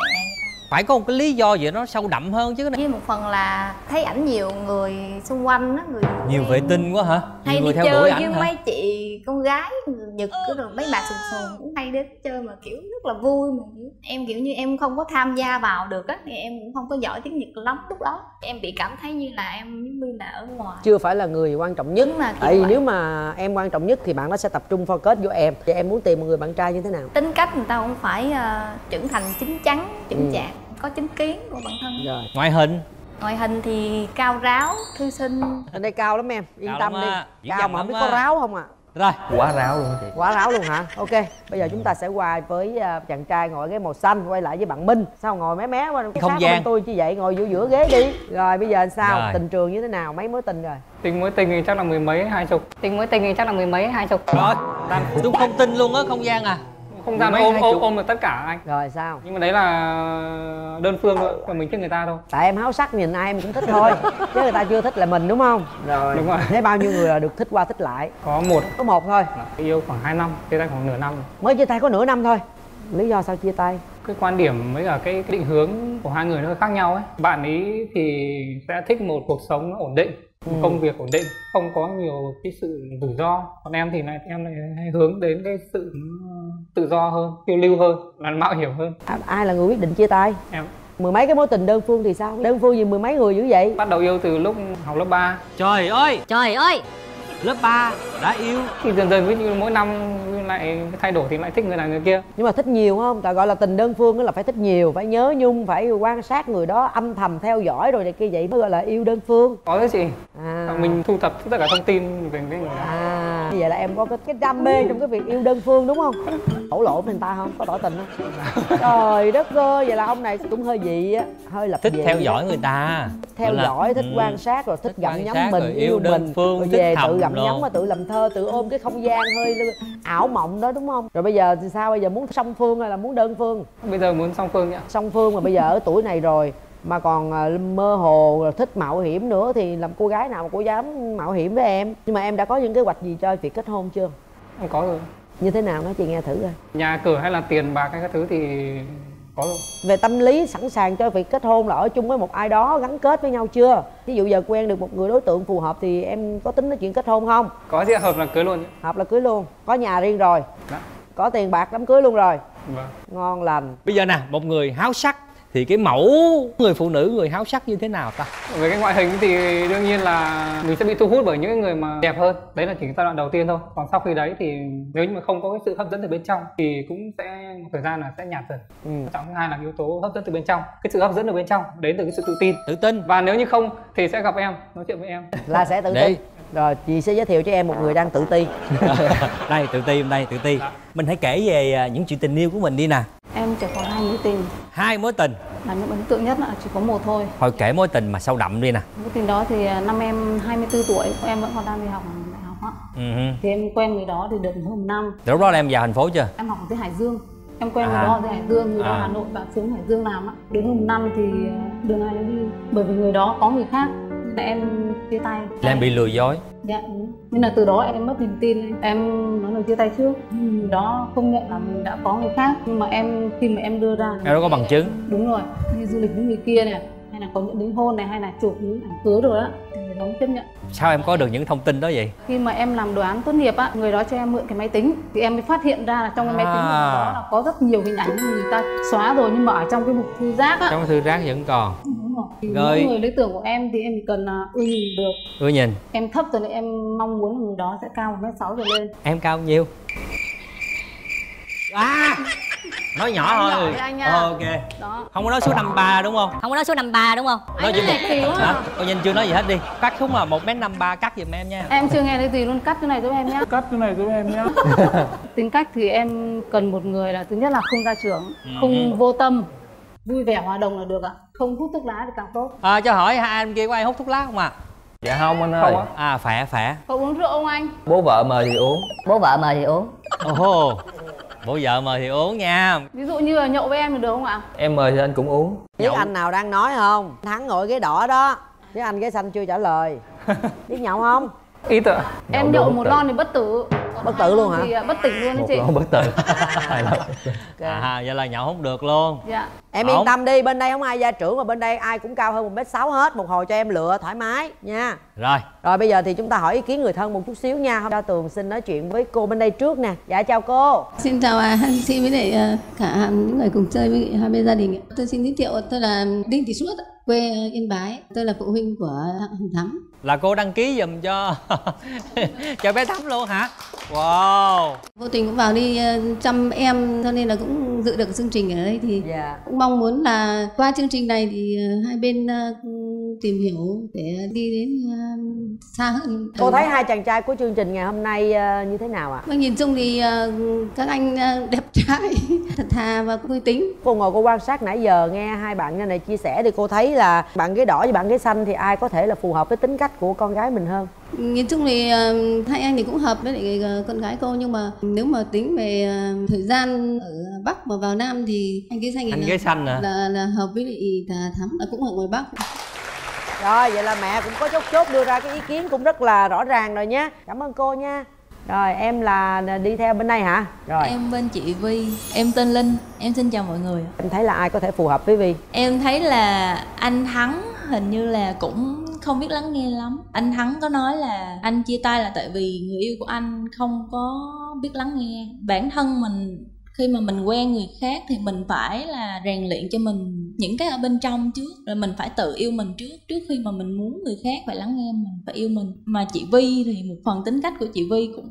phải có một cái lý do gì đó nó sâu đậm hơn chứ với một phần là thấy ảnh nhiều người xung quanh á người nhiều vệ tinh quá hả? Hay nhiều người đi theo đuổi chơi với mấy chị con gái người nhật cứ rồi mấy bà sùng sùng cũng hay đến chơi mà kiểu rất là vui mà em kiểu như em không có tham gia vào được á thì em cũng không có giỏi tiếng nhật lắm lúc đó. Em bị cảm thấy như là em giống như là ở ngoài. Chưa phải là người quan trọng nhất. Kiểu tại vì vậy. nếu mà em quan trọng nhất thì bạn nó sẽ tập trung focus vô em. Thì em muốn tìm một người bạn trai như thế nào? Tính cách người ta cũng phải ờ, trưởng thành chín chắn chững Ừ. chạc có chính kiến của bản thân. Rồi ngoại hình. Ngoại hình thì cao ráo thư sinh. Ở đây cao lắm em yên Cao tâm lắm đi. dữ cao mà không biết có ráo không à rồi. Quá ráo luôn chị. Quá ráo luôn hả? Ok bây giờ chúng ta sẽ qua với à, chàng trai ngồi ghế màu xanh quay lại với bạn minh. Sao ngồi mé mé qua Không gian. tôi như vậy ngồi giữa giữa ghế đi. Rồi bây giờ sao? Rồi. tình trường như thế nào? Mấy mối tình rồi? Tình mối tình thì chắc là mười mấy hai chục. Tình mối tình thì chắc là mười mấy hai chục. Rồi. Tôi không tin luôn á không gian à không gian ôm ôm ôm được tất cả anh. Rồi sao? Nhưng mà đấy là đơn phương thôi còn mình thích người ta thôi. Tại em háo sắc nhìn ai em cũng thích thôi. Chứ người ta chưa thích là mình đúng không? Rồi. Đúng rồi. thế bao nhiêu người là được thích qua thích lại? Có một. Có một thôi. Yêu khoảng 2 năm chia tay khoảng nửa năm. Mới chia tay có nửa năm thôi. Lý do sao chia tay? Cái quan điểm với cả cái định hướng của hai người nó khác nhau ấy. Bạn ấy thì sẽ thích một cuộc sống ổn định Ừ. công việc ổn định không có nhiều cái sự rủi ro. Còn em thì lại em lại hay hướng đến cái sự tự do hơn phiêu lưu hơn là mạo hiểm hơn. À, ai là người quyết định chia tay? Em. Mười mấy cái mối tình đơn phương thì sao? Đơn phương gì mười mấy người dữ vậy? Bắt đầu yêu từ lúc học lớp 3 trời ơi! Trời ơi! Lớp 3 đã yêu. Thì dần dần ví dụ mỗi năm lại thay đổi thì lại thích người này người kia. Nhưng mà thích nhiều không? Tại gọi là tình đơn phương đó là phải thích nhiều phải nhớ nhung phải quan sát người đó âm thầm theo dõi rồi này kia vậy mới gọi là yêu đơn phương. Có chứ chị. À. mình thu thập tất cả thông tin về cái người đó. À như vậy là em có cái, cái đam mê trong cái việc yêu đơn phương đúng không? Thổ lộ với người ta không? Có tỏ tình không? Trời đất ơi vậy là ông này cũng hơi dị á hơi lập thích theo dõi người ta. Theo là- dõi thích ừ. quan sát rồi thích, gặm quan nhấm sát mình yêu, yêu đơn mình. phương, rồi thích về tự gặm đồ. nhấm mà tự làm thơ tự ôm cái không gian hơi ảo mộng đó đúng không? Rồi bây giờ thì sao? Bây giờ muốn song phương hay là muốn đơn phương? Bây giờ muốn song phương ạ song phương mà bây giờ ở tuổi này rồi mà còn à, mơ hồ thích mạo hiểm nữa thì làm cô gái nào mà cô dám mạo hiểm với em? Nhưng mà em đã có những kế hoạch gì cho việc kết hôn chưa? Em có rồi. Như thế nào nói chị nghe thử coi. Nhà cửa hay là tiền bạc hay các thứ thì có rồi về tâm lý sẵn sàng cho việc kết hôn là ở chung với một ai đó gắn kết với nhau chưa? Ví dụ giờ quen được một người đối tượng phù hợp thì em có tính nói chuyện kết hôn không? Có gì hợp là cưới luôn hợp là cưới luôn. Có nhà riêng rồi. Đó. có tiền bạc đám cưới luôn rồi. Vâng. Ngon lành. Bây giờ nè một người háo sắc thì cái mẫu người phụ nữ người háo sắc như thế nào ta? Về cái ngoại hình thì đương nhiên là mình sẽ bị thu hút bởi những người mà đẹp hơn. Đấy là chỉ cái giai đoạn đầu tiên thôi. Còn sau khi đấy thì nếu như mà không có cái sự hấp dẫn từ bên trong thì cũng sẽ một thời gian là sẽ nhạt dần. Ừ. trọng thứ hai là yếu tố hấp dẫn từ bên trong. Cái sự hấp dẫn từ bên trong đến từ cái sự tự tin. Tự tin. Và nếu như không thì sẽ gặp em nói chuyện với em. Là sẽ tự tin rồi chị sẽ giới thiệu cho em một người đang tự ti. Đây tự ti đây tự ti. Mình hãy kể về à, những chuyện tình yêu của mình đi nè. Em chỉ có hai mối tình. Hai mối tình. Là những ấn tượng nhất là chỉ có một thôi. Thôi kể mối tình mà sâu đậm đi nè. Mối tình đó thì à, năm em 24 tuổi em vẫn còn đang đi học đại học á. Ừ. thì em quen người đó thì được hơn một năm lúc đó là em vào thành phố chưa? Em học ở dưới Hải Dương. Em quen À. người đó ở Hải Dương người đó À. Hà Nội bạn xuống Hải Dương làm á. Đến hơn một năm thì à, đường ai nấy đi. Bởi vì người đó có người khác là em chia tay. Là em bị lừa dối. Dạ nên là từ đó em mất niềm tin. Em nói lời chia tay trước. Người đó không nhận là mình đã có người khác. Nhưng mà em khi mà em đưa ra em đâu có bằng chứng. Đúng rồi đi du lịch với người kia này hay là có những đính hôn này hay là chụp những ảnh cưới rồi á thì người đó chấp nhận. Sao em có được những thông tin đó vậy? Khi mà em làm đồ án tốt nghiệp á người đó cho em mượn cái máy tính thì em mới phát hiện ra là trong cái máy tính của À. người đó là có rất nhiều hình ảnh người ta xóa rồi nhưng mà ở trong cái mục thư giác á. Trong thư rác vẫn còn. Đúng rồi. Thì Rồi. mỗi người lý tưởng của em thì em cần là ưa nhìn được. Ưa nhìn. Em thấp rồi nên em mong muốn là người đó sẽ cao một mét sáu trở lên. Em cao bao nhiêu? À nói nhỏ Nói thôi. với anh nha. Ờ, ok. Đó. Không có nói số 53 đúng không? Không có nói số 53 đúng không? Nói chỉ một hả à. coi nhìn chưa nói gì hết đi. Cắt xuống là một m năm ba cắt giùm em nha. Em chưa nghe thấy gì luôn. Cắt cái này giúp em nhé cắt cái này giúp em nhé tính cách thì em cần một người là thứ nhất là không ra trưởng Ừ. không vô tâm. Vui vẻ hòa đồng là được ạ. Không hút thuốc lá thì càng tốt. À, cho hỏi hai anh kia có ai hút thuốc lá không ạ? Dạ không anh ơi. À khỏe khỏe. Có uống rượu không anh? Bố vợ mời thì uống. Bố vợ mời thì uống. Ồ bố vợ mời thì uống nha. Ví dụ như là nhậu với em thì được không ạ? Em mời thì anh cũng uống. Biết anh nào đang nói không? Thắng ngồi ghế đỏ đó. Chứ anh ghế xanh chưa trả lời. Biết nhậu không? Ít ạ em nhậu một lon thì bất tử. Bất tử luôn hả? Thì à, bất tỉnh luôn một chị. lon bất tử. À vậy là nhậu không được luôn. Dạ. Em yên tâm đi bên đây không ai gia trưởng mà bên đây ai cũng cao hơn một mét sáu hết. Một hồi cho em lựa thoải mái nha. Rồi rồi bây giờ thì chúng ta hỏi ý kiến người thân một chút xíu nha cho tường xin nói chuyện với cô bên đây trước nè dạ chào cô Xin chào à, anh chị với lại à, cả những người cùng chơi với hai bên gia đình. ạ. Tôi xin giới thiệu tôi là Đinh Thị Suốt, quê Yên Bái. Tôi là phụ huynh của Hồng Thắm. là cô đăng ký giùm cho cho bé thắm luôn hả wow Vô tình cũng vào đi à, chăm em cho nên là cũng dự được chương trình ở đây thì cũng mong muốn là qua chương trình này thì à, hai bên tìm hiểu để đi đến xa hơn. cô thấy hai chàng trai của chương trình ngày hôm nay ờ, như thế nào ạ Vâng, nhìn chung thì à, các anh à, đẹp trai, thật thà và vui tính. cô ngồi cô quan sát nãy giờ nghe hai bạn này chia sẻ thì cô thấy là bạn ghế đỏ với bạn ghế xanh thì ai có thể là phù hợp với tính cách của con gái mình hơn Nhìn chung thì ờ, hai anh thì cũng hợp với lại ờ, con gái cô nhưng mà nếu mà tính về ờ, thời gian ở Bắc mà vào Nam thì anh ghế xanh Anh ghế xanh à? là, là hợp với lại thắm là cũng ở ngoài Bắc. Rồi vậy là mẹ cũng có chốt chốt đưa ra cái ý kiến cũng rất là rõ ràng rồi nhé cảm ơn cô nha. Rồi em là đi theo bên đây hả? Rồi. Em bên chị Vi, em tên Linh, em xin chào mọi người. Em thấy là ai có thể phù hợp với Vi? Em thấy là anh Thắng hình như là cũng không biết lắng nghe lắm. Anh Thắng có nói là anh chia tay là tại vì người yêu của anh không có biết lắng nghe. Bản thân mình khi mà mình quen người khác thì mình phải là rèn luyện cho mình những cái ở bên trong trước, rồi mình phải tự yêu mình trước trước khi mà mình muốn người khác phải lắng nghe mình, phải yêu mình. Mà chị Vi thì một phần tính cách của chị Vi cũng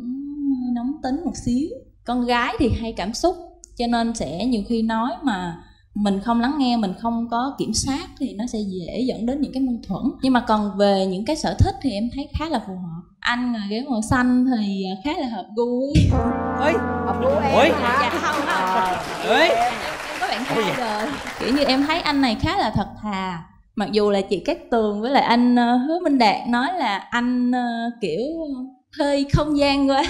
nóng tính một xíu. Con gái thì hay cảm xúc, cho nên sẽ nhiều khi nói mà mình không lắng nghe mình không có kiểm soát thì nó sẽ dễ dẫn đến những cái mâu thuẫn. Nhưng mà còn về những cái sở thích thì em thấy khá là phù hợp. Anh ngồi ghế màu xanh thì khá là hợp gu. Ấy hợp gu em hả? Dạ không Ê. em có bạn trai rồi. Kiểu như em thấy anh này khá là thật thà. Mặc dù là chị Cát Tường với lại anh ờ, Hứa Minh Đạt nói là anh ờ, kiểu hơi không gian quá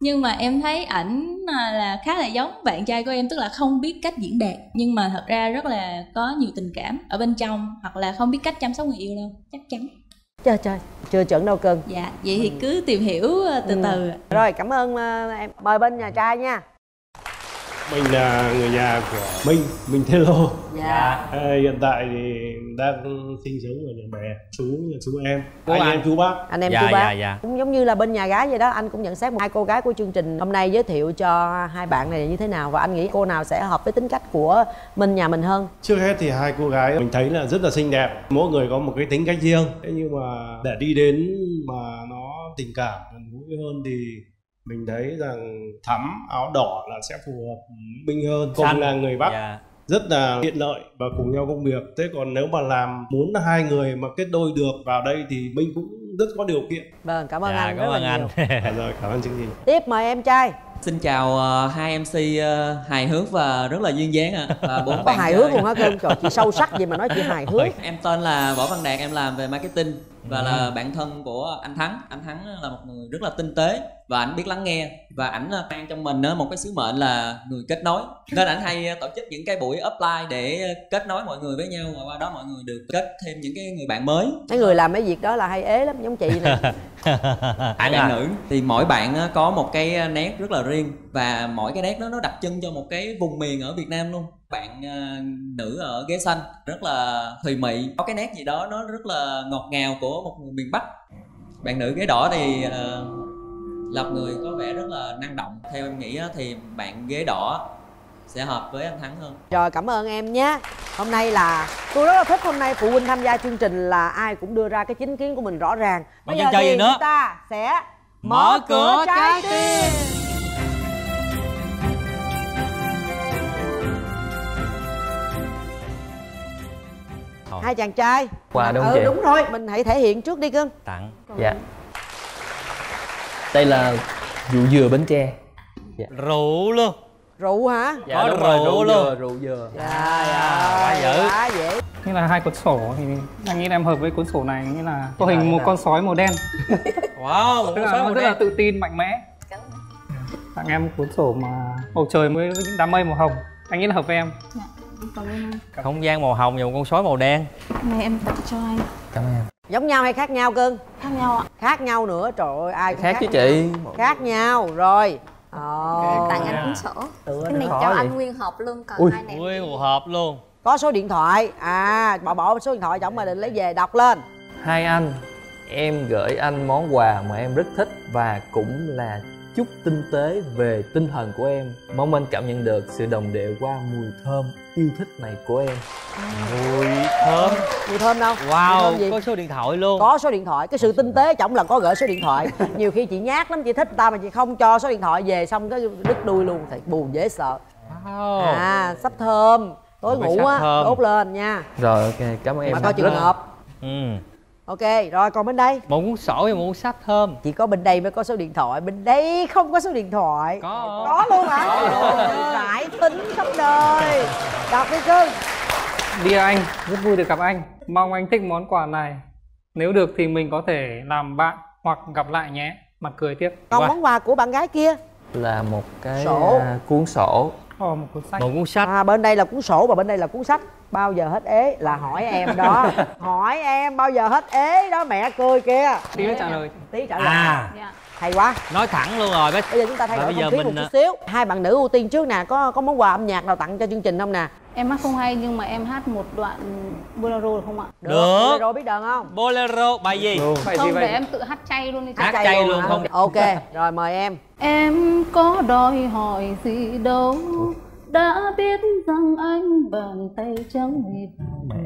nhưng mà em thấy ảnh à, là khá là giống bạn trai của em tức là không biết cách diễn đạt. Nhưng mà thật ra rất là có nhiều tình cảm ở bên trong hoặc là không biết cách chăm sóc người yêu đâu chắc chắn. Trời trời. Chưa chuẩn đâu cưng. Dạ vậy thì cứ tìm hiểu ờ, từ Ừ. từ rồi cảm ơn ờ, em. Mời bên nhà trai nha Mình là người nhà của Minh, Minh Thế Lô. Dạ. à, Hiện tại thì đang sinh sống ở nhà mẹ Chú là chú em. Của Anh anh. em chú bác. Anh em Dạ, chú bác. dạ, dạ. cũng giống như là bên nhà gái vậy đó anh cũng nhận xét một hai cô gái của chương trình hôm nay giới thiệu cho hai bạn này như thế nào. Và anh nghĩ cô nào sẽ hợp với tính cách của mình nhà mình hơn? Trước hết thì hai cô gái mình thấy là rất là xinh đẹp. Mỗi người có một cái tính cách riêng. Thế nhưng mà để đi đến mà nó tình cảm gần gũi hơn thì mình thấy rằng thắm áo đỏ là sẽ phù hợp Minh hơn. Cùng Xanh. là người Bắc. Dạ. rất là tiện lợi và cùng nhau công việc. Thế còn nếu mà làm muốn hai người mà kết đôi được vào đây thì Minh cũng rất có điều kiện. Vâng cảm ơn Dạ, anh cảm rất ơn là anh. nhiều. Dạ rồi cảm ơn chương trình. Tiếp mời em trai. Xin chào ờ, hai MC ờ, hài hước và rất là duyên dáng ạ. Và bốn có bạn hài hước luôn hả cưng trời chị sâu sắc gì mà nói chị hài hước. Em tên là Võ Văn Đạt, em làm về marketing và Ừ. là bạn thân của anh Thắng. Anh Thắng là một người rất là tinh tế và anh biết lắng nghe và ảnh ờ, mang trong mình ờ, một cái sứ mệnh là người kết nối. Nên ảnh hay ờ, tổ chức những cái buổi offline để kết nối mọi người với nhau và qua đó mọi người được kết thêm những cái người bạn mới. mấy người làm mấy việc đó là hay ế lắm giống chị nè bạn nữ thì mỗi bạn có một cái nét rất là riêng và mỗi cái nét đó nó đặc trưng cho một cái vùng miền ở Việt Nam luôn. Bạn à, nữ ở ghế xanh rất là thùy mị. Có cái nét gì đó nó rất là ngọt ngào của một người miền Bắc. Bạn nữ ghế đỏ thì là một người có vẻ rất là năng động. Theo em nghĩ á, thì bạn ghế đỏ sẽ hợp với anh Thắng hơn. Rồi cảm ơn em nhé. Hôm nay là tôi rất là thích hôm nay phụ huynh tham gia chương trình là ai cũng đưa ra cái chính kiến của mình rõ ràng. Còn Bây chân giờ thì nữa? chúng ta sẽ Mở cửa trái tim. Hai chàng trai. Quà đúng ừ, chị? đúng rồi mình hãy thể hiện trước đi cưng. Tặng. Dạ. đây là rượu dừa bến tre. Dạ. rượu luôn. Rượu hả? Dạ Có đúng rồi, rượu rượu luôn. dừa rượu dừa. Trời quá ơi, dữ. quá dễ. Như là hai cuốn sổ thì anh nghĩ là em hợp với cuốn sổ này như là có Dạ, hình một dạ. con sói màu đen. Wow một con sói màu rất là tự tin mạnh mẽ. Tặng em một cuốn sổ mà bầu trời với những đám mây màu hồng. Anh nghĩ là hợp với em không gian màu hồng và một con sói màu đen. Này em tặng cho anh. Cảm ơn em. Giống nhau hay khác nhau cưng? Khác nhau ạ. Khác nhau nữa trời ơi ai cũng khác chứ nhau. chị. Khác nhau rồi. Ồ. tặng anh cuốn sổ. Tựa cái này cho vậy. anh nguyên hộp luôn còn Ui. hai này ui một hộp luôn. Có số điện thoại. À bỏ bỏ số điện thoại chồng mà định lấy về đọc lên. Hai anh em gửi anh món quà mà em rất thích và cũng là chút tinh tế về tinh thần của em mong anh cảm nhận được sự đồng điệu qua mùi thơm yêu thích này của em. Mùi thơm. Mùi thơm đâu? Wow thơm có số điện thoại luôn. Có số điện thoại cái sự tinh tế chồng là có gửi số điện thoại. Nhiều khi chị nhát lắm chị thích người ta mà chị không cho số điện thoại về xong cái đứt đuôi luôn thì buồn dễ sợ. Wow. À sắp thơm tối ngủ á đốt lên nha. Rồi ok cảm ơn em. mà coi trường hợp. Ừ ok rồi còn bên đây? Một cuốn sổ và một cuốn sách thơm. Chỉ có bên đây mới có số điện thoại bên đây không có số điện thoại. Có. Có luôn hả? Phải thính khắp nơi. Đọc đi cưng Dear anh, rất vui được gặp anh. Mong anh thích món quà này. Nếu được thì mình có thể làm bạn hoặc gặp lại nhé. Mặt cười tiếp. còn món quà của bạn gái kia? Là một cái Sổ. à, cuốn sổ Ồ, một cuốn sách. một cuốn sách. À, bên đây là cuốn sổ và bên đây là cuốn sách. Bao giờ hết ế là hỏi em đó. Hỏi em bao giờ hết ế đó mẹ cười kìa. Tí nữa trả lời. tí trả lời. À. Dạ hay quá. Nói thẳng luôn rồi bây giờ chúng ta thay đổi không khí một chút xíu. Hai bạn nữ ưu tiên trước nè có có món quà âm nhạc nào tặng cho chương trình không nè? Em hát không hay nhưng mà em hát một đoạn bolero được không ạ? Được. rồi biết đờn không? Bolero bài gì? Gì không để vậy? em tự hát chay luôn đi. Hát chay luôn hả? không ok rồi mời em. Em có đòi hỏi gì đâu. Đã biết rằng anh bàn tay trắng vì vào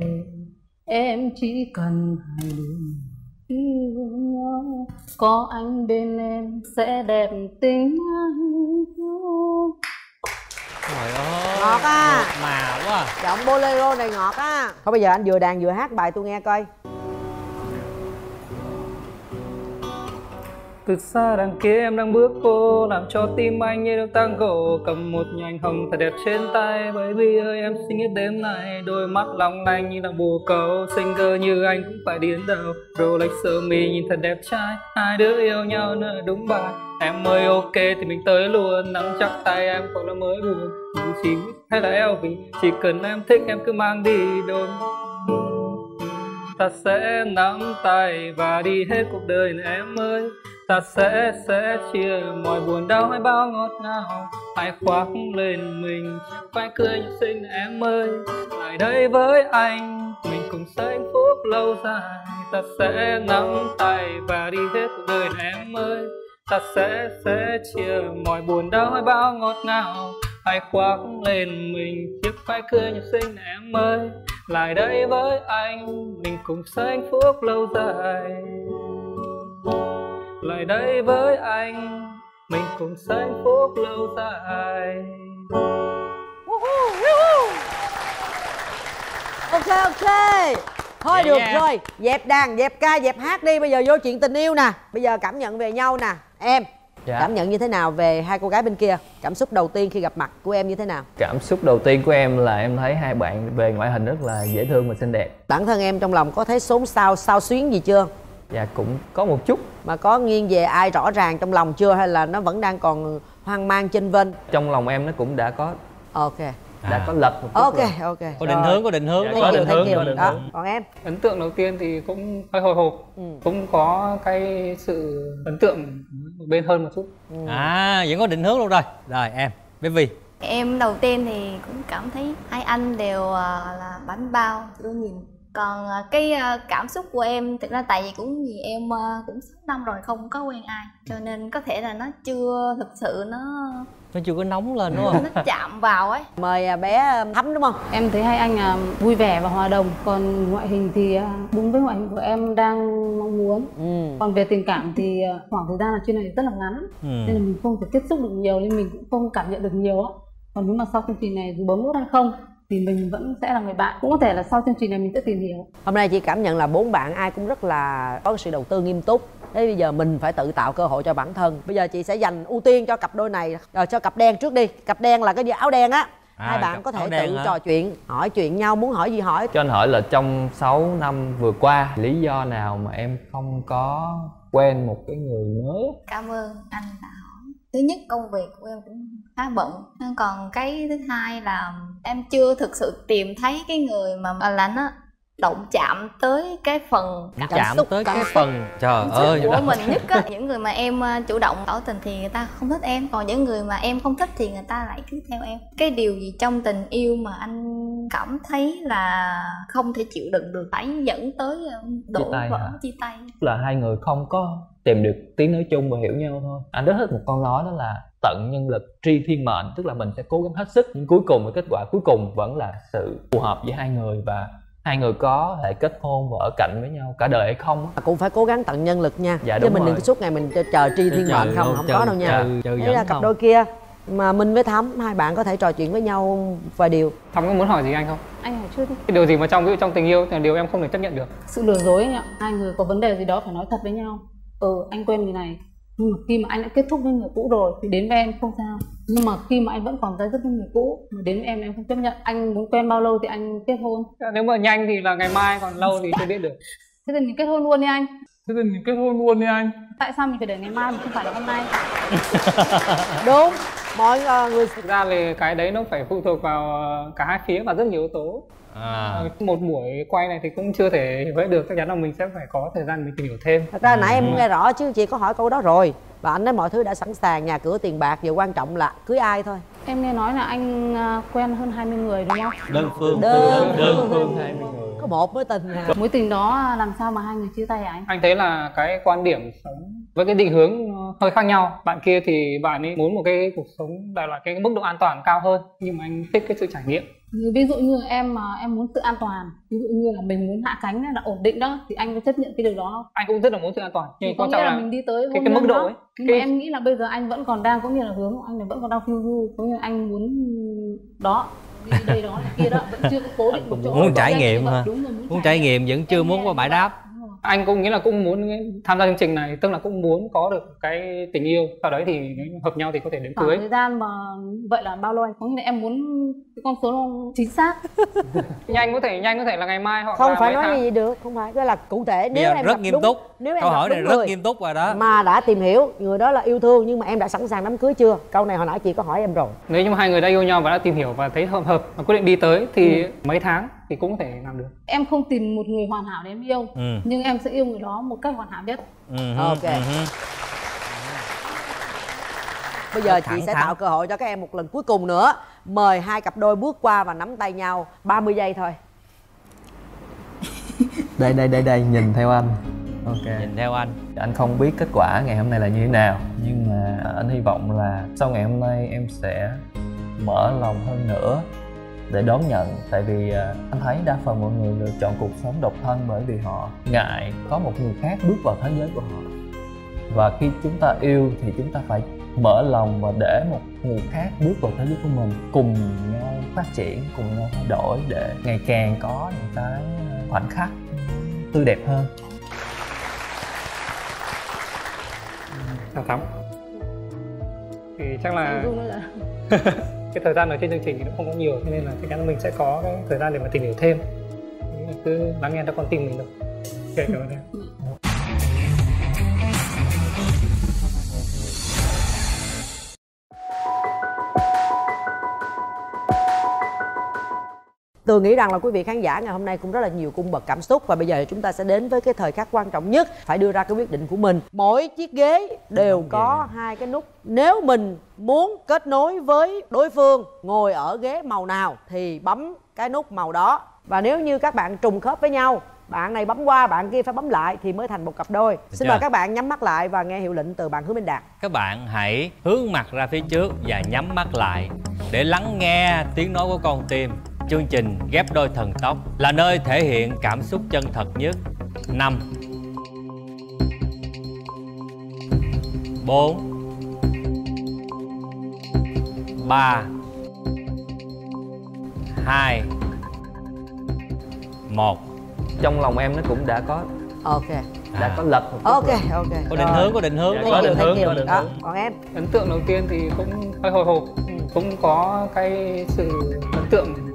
Em chỉ cần hai đứa yêu nhau Có anh bên em sẽ đẹp tình anh. Trời ơi Ngọt á. mượt mà quá. Giọng bolero này ngọt á. Thôi bây giờ anh vừa đàn vừa hát bài tôi nghe coi Từ xa đằng kia em đang bước vô, Làm cho tim anh như đang tango Cầm một nhành hồng thật đẹp trên tay Baby ơi, em xinh nhất đêm nay. Đôi mắt long lanh như là bồ câu Singer như anh cũng phải điên đầu. Rolex sơ mi nhìn thật đẹp trai, Hai đứa yêu nhau nữa, đúng bài. Em ơi, ok, thì mình tới luôn. Nắm chắc tay em còn là mới buồn. Gucci hay là LV Chỉ cần em thích em cứ mang đi đôi. Ta sẽ nắm tay và đi hết cuộc đời này, em ơi ta sẽ sẽ chia mọi buồn đau hay bao ngọt ngào. Hãy khoác lên mình chiếc vai cười như xinh em ơi. Lại đây với anh, mình cùng sẽ hạnh phúc lâu dài. Ta sẽ nắm tay và đi hết cuộc đời em ơi. Ta sẽ sẽ chia mọi buồn đau hay bao ngọt ngào. Hãy khoác lên mình chiếc vai cười như sinh em ơi. Lại đây với anh, mình cùng sẽ hạnh phúc lâu dài lại đây với anh mình cùng sẽ hạnh phúc lâu dài. Ok ok. Thôi Vậy được nha. rồi. Dẹp đàn dẹp ca dẹp hát đi. Bây giờ vô chuyện tình yêu nè. Bây giờ cảm nhận về nhau nè. Em Dạ. cảm nhận như thế nào về hai cô gái bên kia? Cảm xúc đầu tiên khi gặp mặt của em như thế nào? Cảm xúc đầu tiên của em là em thấy hai bạn về ngoại hình rất là dễ thương và xinh đẹp. Bản thân em trong lòng có thấy xốn xao sao xuyến gì chưa và cũng có một chút. Mà có nghiêng về ai rõ ràng trong lòng chưa hay là nó vẫn đang còn hoang mang chênh vênh? Trong lòng em nó cũng đã có. Ok. Đã À. có lật một chút ok rồi. ok. Có định hướng có định hướng. Dạ, có định hướng, có định Đó, hướng. còn em? Ấn tượng đầu tiên thì cũng hơi hồi hộp. Ừ. cũng có cái sự ấn tượng bên hơn một chút. À vẫn có định hướng luôn rồi. Rồi em Baby em đầu tiên thì cũng cảm thấy hai anh đều ờ, là bánh bao tôi nhìn còn ờ, cái ờ, cảm xúc của em thực ra tại vì cũng vì em ờ, cũng 6 năm rồi không có quen ai cho nên có thể là nó chưa thực sự nó nó chưa có nóng lên đúng không? Nó chạm vào ấy. Mời à, bé thắm đúng không? Em thấy hai anh à, vui vẻ và hòa đồng. Còn ngoại hình thì à, đúng với ngoại hình của em đang mong muốn. Ừ. Còn về tình cảm thì à, khoảng thời gian là chuyên này rất là ngắn. Ừ. Nên là mình không thể tiếp xúc được nhiều nên mình cũng không cảm nhận được nhiều á. Còn nếu mà sau chương trình này dù bấm nút hay không thì mình vẫn sẽ là người bạn. Cũng có thể là sau chương trình này mình sẽ tìm hiểu. Hôm nay chị cảm nhận là bốn bạn ai cũng rất là có sự đầu tư nghiêm túc. Thế bây giờ mình phải tự tạo cơ hội cho bản thân. Bây giờ chị sẽ dành ưu tiên cho cặp đôi này rồi cho cặp đen trước đi. Cặp đen là cái gì? Áo đen á. À, hai bạn có thể tự hả? trò chuyện hỏi chuyện nhau muốn hỏi gì hỏi. Cho anh hỏi là trong 6 năm vừa qua lý do nào mà em không có quen một cái người mới? Cảm ơn anh đã hỏi thứ nhất công việc của em cũng khá bận. Còn cái thứ hai là em chưa thực sự tìm thấy cái người mà mà là nó động chạm tới cái phần cảm chạm xúc tới cảm cái xúc phần trời cảm ơi của mình nhất á. Những người mà em ờ, chủ động tỏ tình thì người ta không thích em. Còn những người mà em không thích thì người ta lại cứ theo em. Cái điều gì trong tình yêu mà anh cảm thấy là không thể chịu đựng được phải dẫn tới ờ, Chia tay vỡ hả? chia tay? Là hai người không có tìm được tiếng nói chung và hiểu nhau thôi. Anh rất thích một câu nói đó là tận nhân lực tri thiên mệnh tức là mình sẽ cố gắng hết sức nhưng cuối cùng cái kết quả cuối cùng vẫn là sự phù hợp với hai người và hai người có thể kết hôn và ở cạnh với nhau cả đời hay không á. cũng phải cố gắng tận nhân lực nha. Dạ, chứ đúng mình đừng rồi. có suốt ngày mình chờ, tri thiên Chờ mệnh không không chờ- có đâu nha. chờ- chờ là cặp không. đôi kia mà minh với thắm hai bạn có thể trò chuyện với nhau vài điều. Thắm có muốn hỏi gì anh không? Anh hỏi trước đi. Cái điều gì mà trong ví dụ trong tình yêu thì là điều em không thể chấp nhận được? Sự lừa dối anh ạ. Hai người có vấn đề gì đó phải nói thật với nhau ừ anh quen người này. Nhưng mà khi mà anh đã kết thúc với người cũ rồi thì đến với em không sao. Nhưng mà khi mà anh vẫn còn tới rất với người cũ mà đến với em em không chấp nhận. Anh muốn quen bao lâu thì anh kết hôn. Nếu mà nhanh thì là ngày mai còn lâu thì chưa biết được. Thế thì mình kết hôn luôn đi anh. Thế thì mình kết hôn luôn đi anh. Tại sao mình phải để ngày mai mà không phải là hôm nay? Đúng. Mọi ờ, người thực ra thì cái đấy nó phải phụ thuộc vào ờ, cả hai phía và rất nhiều yếu tố à. Ờ, một buổi quay này thì cũng chưa thể hiểu hết được chắc chắn là mình sẽ phải có thời gian mình tìm hiểu thêm. Thật ra nãy Ừ. em nghe rõ chứ chị có hỏi câu đó rồi. Và anh nói mọi thứ đã sẵn sàng nhà cửa tiền bạc giờ quan trọng là cưới ai thôi. Em nghe nói là anh à, quen hơn 20 người đúng không? Đơn phương Đơn đơn phương. phương. Hai mươi người. Có một mối tình à. Mối tình đó làm sao mà hai người chia tay hả anh? Anh thấy là cái quan điểm sống với cái định hướng hơi khác nhau. Bạn kia thì bạn ấy muốn một cái cuộc sống đại loại cái mức độ an toàn cao hơn. Nhưng mà anh thích cái sự trải nghiệm ví dụ như em mà em muốn sự an toàn ví dụ như là mình muốn hạ cánh là ổn định đó thì anh có chấp nhận cái điều đó không? Anh cũng rất là muốn sự an toàn nhưng có quan nghĩa trọng là, là mình đi tới cái cái mức độ đó. ấy. Nhưng cái mà em nghĩ là bây giờ anh vẫn còn đang cũng như là hướng của anh là vẫn còn đang phiêu du có nghĩa là anh muốn đó đi đây đó là kia đó vẫn chưa có cố định một chỗ. muốn trải Anh nghiệm hả muốn muốn trải nghiệm. vẫn chưa muốn có bãi đáp anh cũng nghĩ là cũng muốn tham gia chương trình này tức là cũng muốn có được cái tình yêu sau đấy thì hợp nhau thì có thể đến khoảng cưới thời gian mà vậy là bao lâu anh có nghĩa là em muốn cái con số nó chính xác nhanh có thể nhanh có thể là ngày mai hoặc không là phải nói tháng. như vậy được không phải đó là cụ thể Bây nếu giờ em rất nghiêm đúng, túc. nếu em Câu gặp hỏi này rất người nghiêm túc rồi đó. mà đã tìm hiểu người đó là yêu thương nhưng mà em đã sẵn sàng đám cưới chưa câu này hồi nãy chị có hỏi em rồi nếu như mà hai người đã yêu nhau và đã tìm hiểu và thấy hợp hợp và quyết định đi tới thì Ừ. mấy tháng thì cũng có thể làm được. Em không tìm một người hoàn hảo để em yêu Ừ. nhưng em sẽ yêu người đó một cách hoàn hảo nhất. Ừ, Ok. bây giờ chị Thẳng sẽ thắn. tạo cơ hội cho các em một lần cuối cùng nữa. Mời hai cặp đôi bước qua và nắm tay nhau 30 giây thôi. Đây đây đây đây nhìn theo anh. Ok. Nhìn theo anh. Anh không biết kết quả ngày hôm nay là như thế nào nhưng mà anh hy vọng là sau ngày hôm nay em sẽ mở lòng hơn nữa để đón nhận. Tại vì à, anh thấy đa phần mọi người lựa chọn cuộc sống độc thân bởi vì họ ngại có một người khác bước vào thế giới của họ. Và khi chúng ta yêu thì chúng ta phải mở lòng và để một người khác bước vào thế giới của mình cùng nhau phát triển cùng nhau thay đổi để ngày càng có những cái khoảnh khắc tươi đẹp hơn. Thẳng thắn thì chắc là cái thời gian ở trên chương trình thì nó không có nhiều cho nên là chắc chắn mình sẽ có cái thời gian để mà tìm hiểu thêm. Cứ lắng nghe cho con tim mình thôi. Kể cảm Tường nghĩ rằng là quý vị khán giả ngày hôm nay cũng rất là nhiều cung bậc cảm xúc và bây giờ chúng ta sẽ đến với cái thời khắc quan trọng nhất phải đưa ra cái quyết định của mình. Mỗi chiếc ghế đều có hai cái nút. Nếu mình muốn kết nối với đối phương ngồi ở ghế màu nào thì bấm cái nút màu đó. Và nếu như các bạn trùng khớp với nhau, bạn này bấm qua, bạn kia phải bấm lại thì mới thành một cặp đôi. Xin mời các bạn nhắm mắt lại và nghe hiệu lệnh từ bạn Hứa Minh Đạt. các bạn hãy hướng mặt ra phía trước và nhắm mắt lại để lắng nghe tiếng nói của con tim chương trình ghép đôi thần tốc là nơi thể hiện cảm xúc chân thật nhất. Năm. Bốn. Ba. 2 1 trong lòng em nó cũng đã có ok. đã có lật một ok rồi. ok. Có định hướng, có định hướng, Thank có định hướng, có định Đó, hướng. còn em? Ấn tượng đầu tiên thì cũng hơi hồi hộp. Cũng có cái sự ấn tượng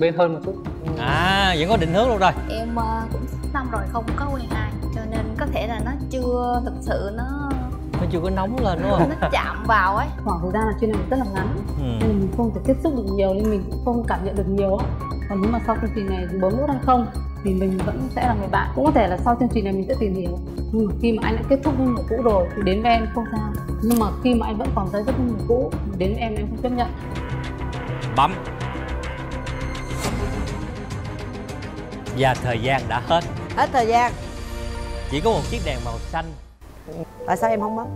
bên hơn một chút. À vẫn có định hướng luôn rồi. Em ờ, cũng năm rồi không có quen ai cho nên có thể là nó chưa thực sự nó Nó chưa có nóng lên đúng không? nó chạm vào ấy. Khoảng thời gian là chuyên này rất là ngắn. Ừ. nên là mình không thể tiếp xúc được nhiều nên mình cũng không cảm nhận được nhiều á. Còn nếu mà sau chương trình này bấm nút hay không thì mình vẫn sẽ là người bạn. Cũng có thể là sau chương trình này mình sẽ tìm hiểu. Nhưng mà khi mà anh đã kết thúc với người cũ rồi thì đến với em không sao. Nhưng mà khi mà anh vẫn còn dây dứt với người cũ đến với em em không chấp nhận. Bấm Và thời gian đã hết. Hết thời gian. Chỉ có một chiếc đèn màu xanh. Tại sao em không bấm?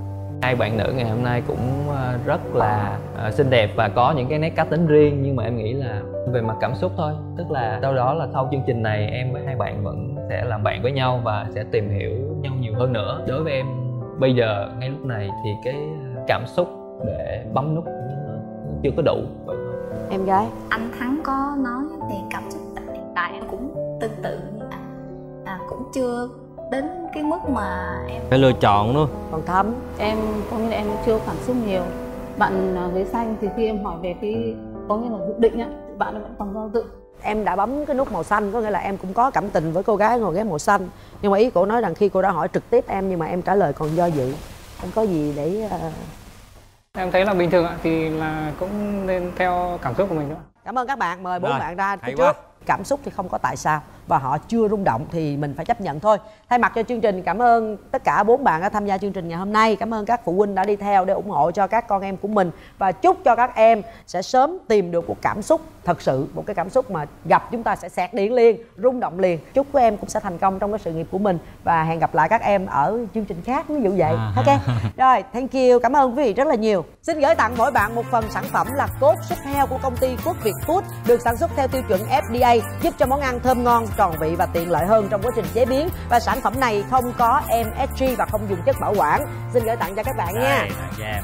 Hai bạn nữ ngày hôm nay cũng ờ, rất là ờ, xinh đẹp và có những cái nét cá tính riêng nhưng mà em nghĩ là về mặt cảm xúc thôi. Tức là đâu đó là sau chương trình này em với hai bạn vẫn sẽ làm bạn với nhau và sẽ tìm hiểu nhau nhiều hơn nữa. Đối với em bây giờ ngay lúc này thì cái cảm xúc để bấm nút chưa có đủ. Em gái. Anh thắng có nói về cảm xúc tại hiện tại em cũng tương tự à, cũng chưa đến cái mức mà em Phải lựa chọn nữa còn thấm em có nghĩa là em chưa cảm xúc nhiều. Bạn à, ghế xanh thì khi em hỏi về cái có nghĩa là dự định á bạn vẫn còn do dự. Em đã bấm cái nút màu xanh có nghĩa là em cũng có cảm tình với cô gái ngồi ghế màu xanh. Nhưng mà ý cô nói rằng khi cô đã hỏi trực tiếp em nhưng mà em trả lời còn do dự. Em có gì để ờ, em thấy là bình thường ạ thì là cũng nên theo cảm xúc của mình thôi. Cảm ơn các bạn. Mời bốn bạn ra hay phía quá cảm xúc thì không có tại sao và họ chưa rung động thì mình phải chấp nhận thôi. Thay mặt cho chương trình cảm ơn tất cả bốn bạn đã tham gia chương trình ngày hôm nay. Cảm ơn các phụ huynh đã đi theo để ủng hộ cho các con em của mình. Và chúc cho các em sẽ sớm tìm được một cảm xúc thật sự một cái cảm xúc mà gặp chúng ta sẽ sạc điện liền rung động liền. Chúc các em cũng sẽ thành công trong cái sự nghiệp của mình. Và hẹn gặp lại các em ở chương trình khác ví dụ vậy. À. ok? Rồi thank you. Cảm ơn quý vị rất là nhiều. Xin gửi tặng mỗi bạn một phần sản phẩm là cốt súp heo của công ty quốc việt food được sản xuất theo tiêu chuẩn fda giúp cho món ăn thơm ngon tròn vị và tiện lợi hơn trong quá trình chế biến. Và sản phẩm này không có msg và không dùng chất bảo quản. Xin gửi tặng cho các bạn nha. Đây, bạn Giang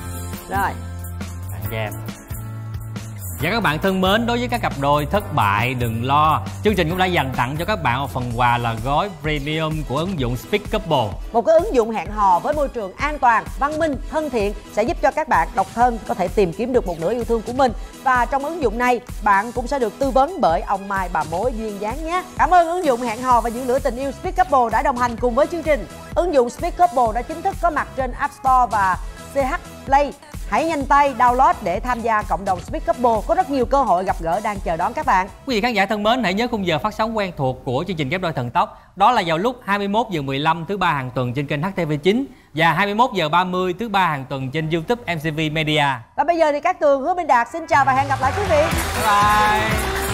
rồi. Giang và các bạn thân mến, đối với các cặp đôi thất bại đừng lo. Chương trình cũng đã dành tặng cho các bạn một phần quà là gói premium của ứng dụng Speak Couple. Một cái ứng dụng hẹn hò với môi trường an toàn văn minh thân thiện sẽ giúp cho các bạn độc thân có thể tìm kiếm được một nửa yêu thương của mình. Và trong ứng dụng này bạn cũng sẽ được tư vấn bởi ông mai bà mối duyên dáng nhé. Cảm ơn ứng dụng hẹn hò và giữ lửa tình yêu Speak Couple đã đồng hành cùng với chương trình. Ứng dụng Speak Couple đã chính thức có mặt trên App Store và CH Play hãy nhanh tay download để tham gia cộng đồng Speak Couple có rất nhiều cơ hội gặp gỡ đang chờ đón các bạn. Quý vị khán giả thân mến, hãy nhớ khung giờ phát sóng quen thuộc của chương trình ghép đôi thần tốc. Đó là vào lúc 21 giờ 15 thứ ba hàng tuần trên kênh HTV9 Và 21 giờ 30 thứ ba hàng tuần trên YouTube MCV Media. Và bây giờ thì các tường hứa minh đạt xin chào và hẹn gặp lại quý vị. Bye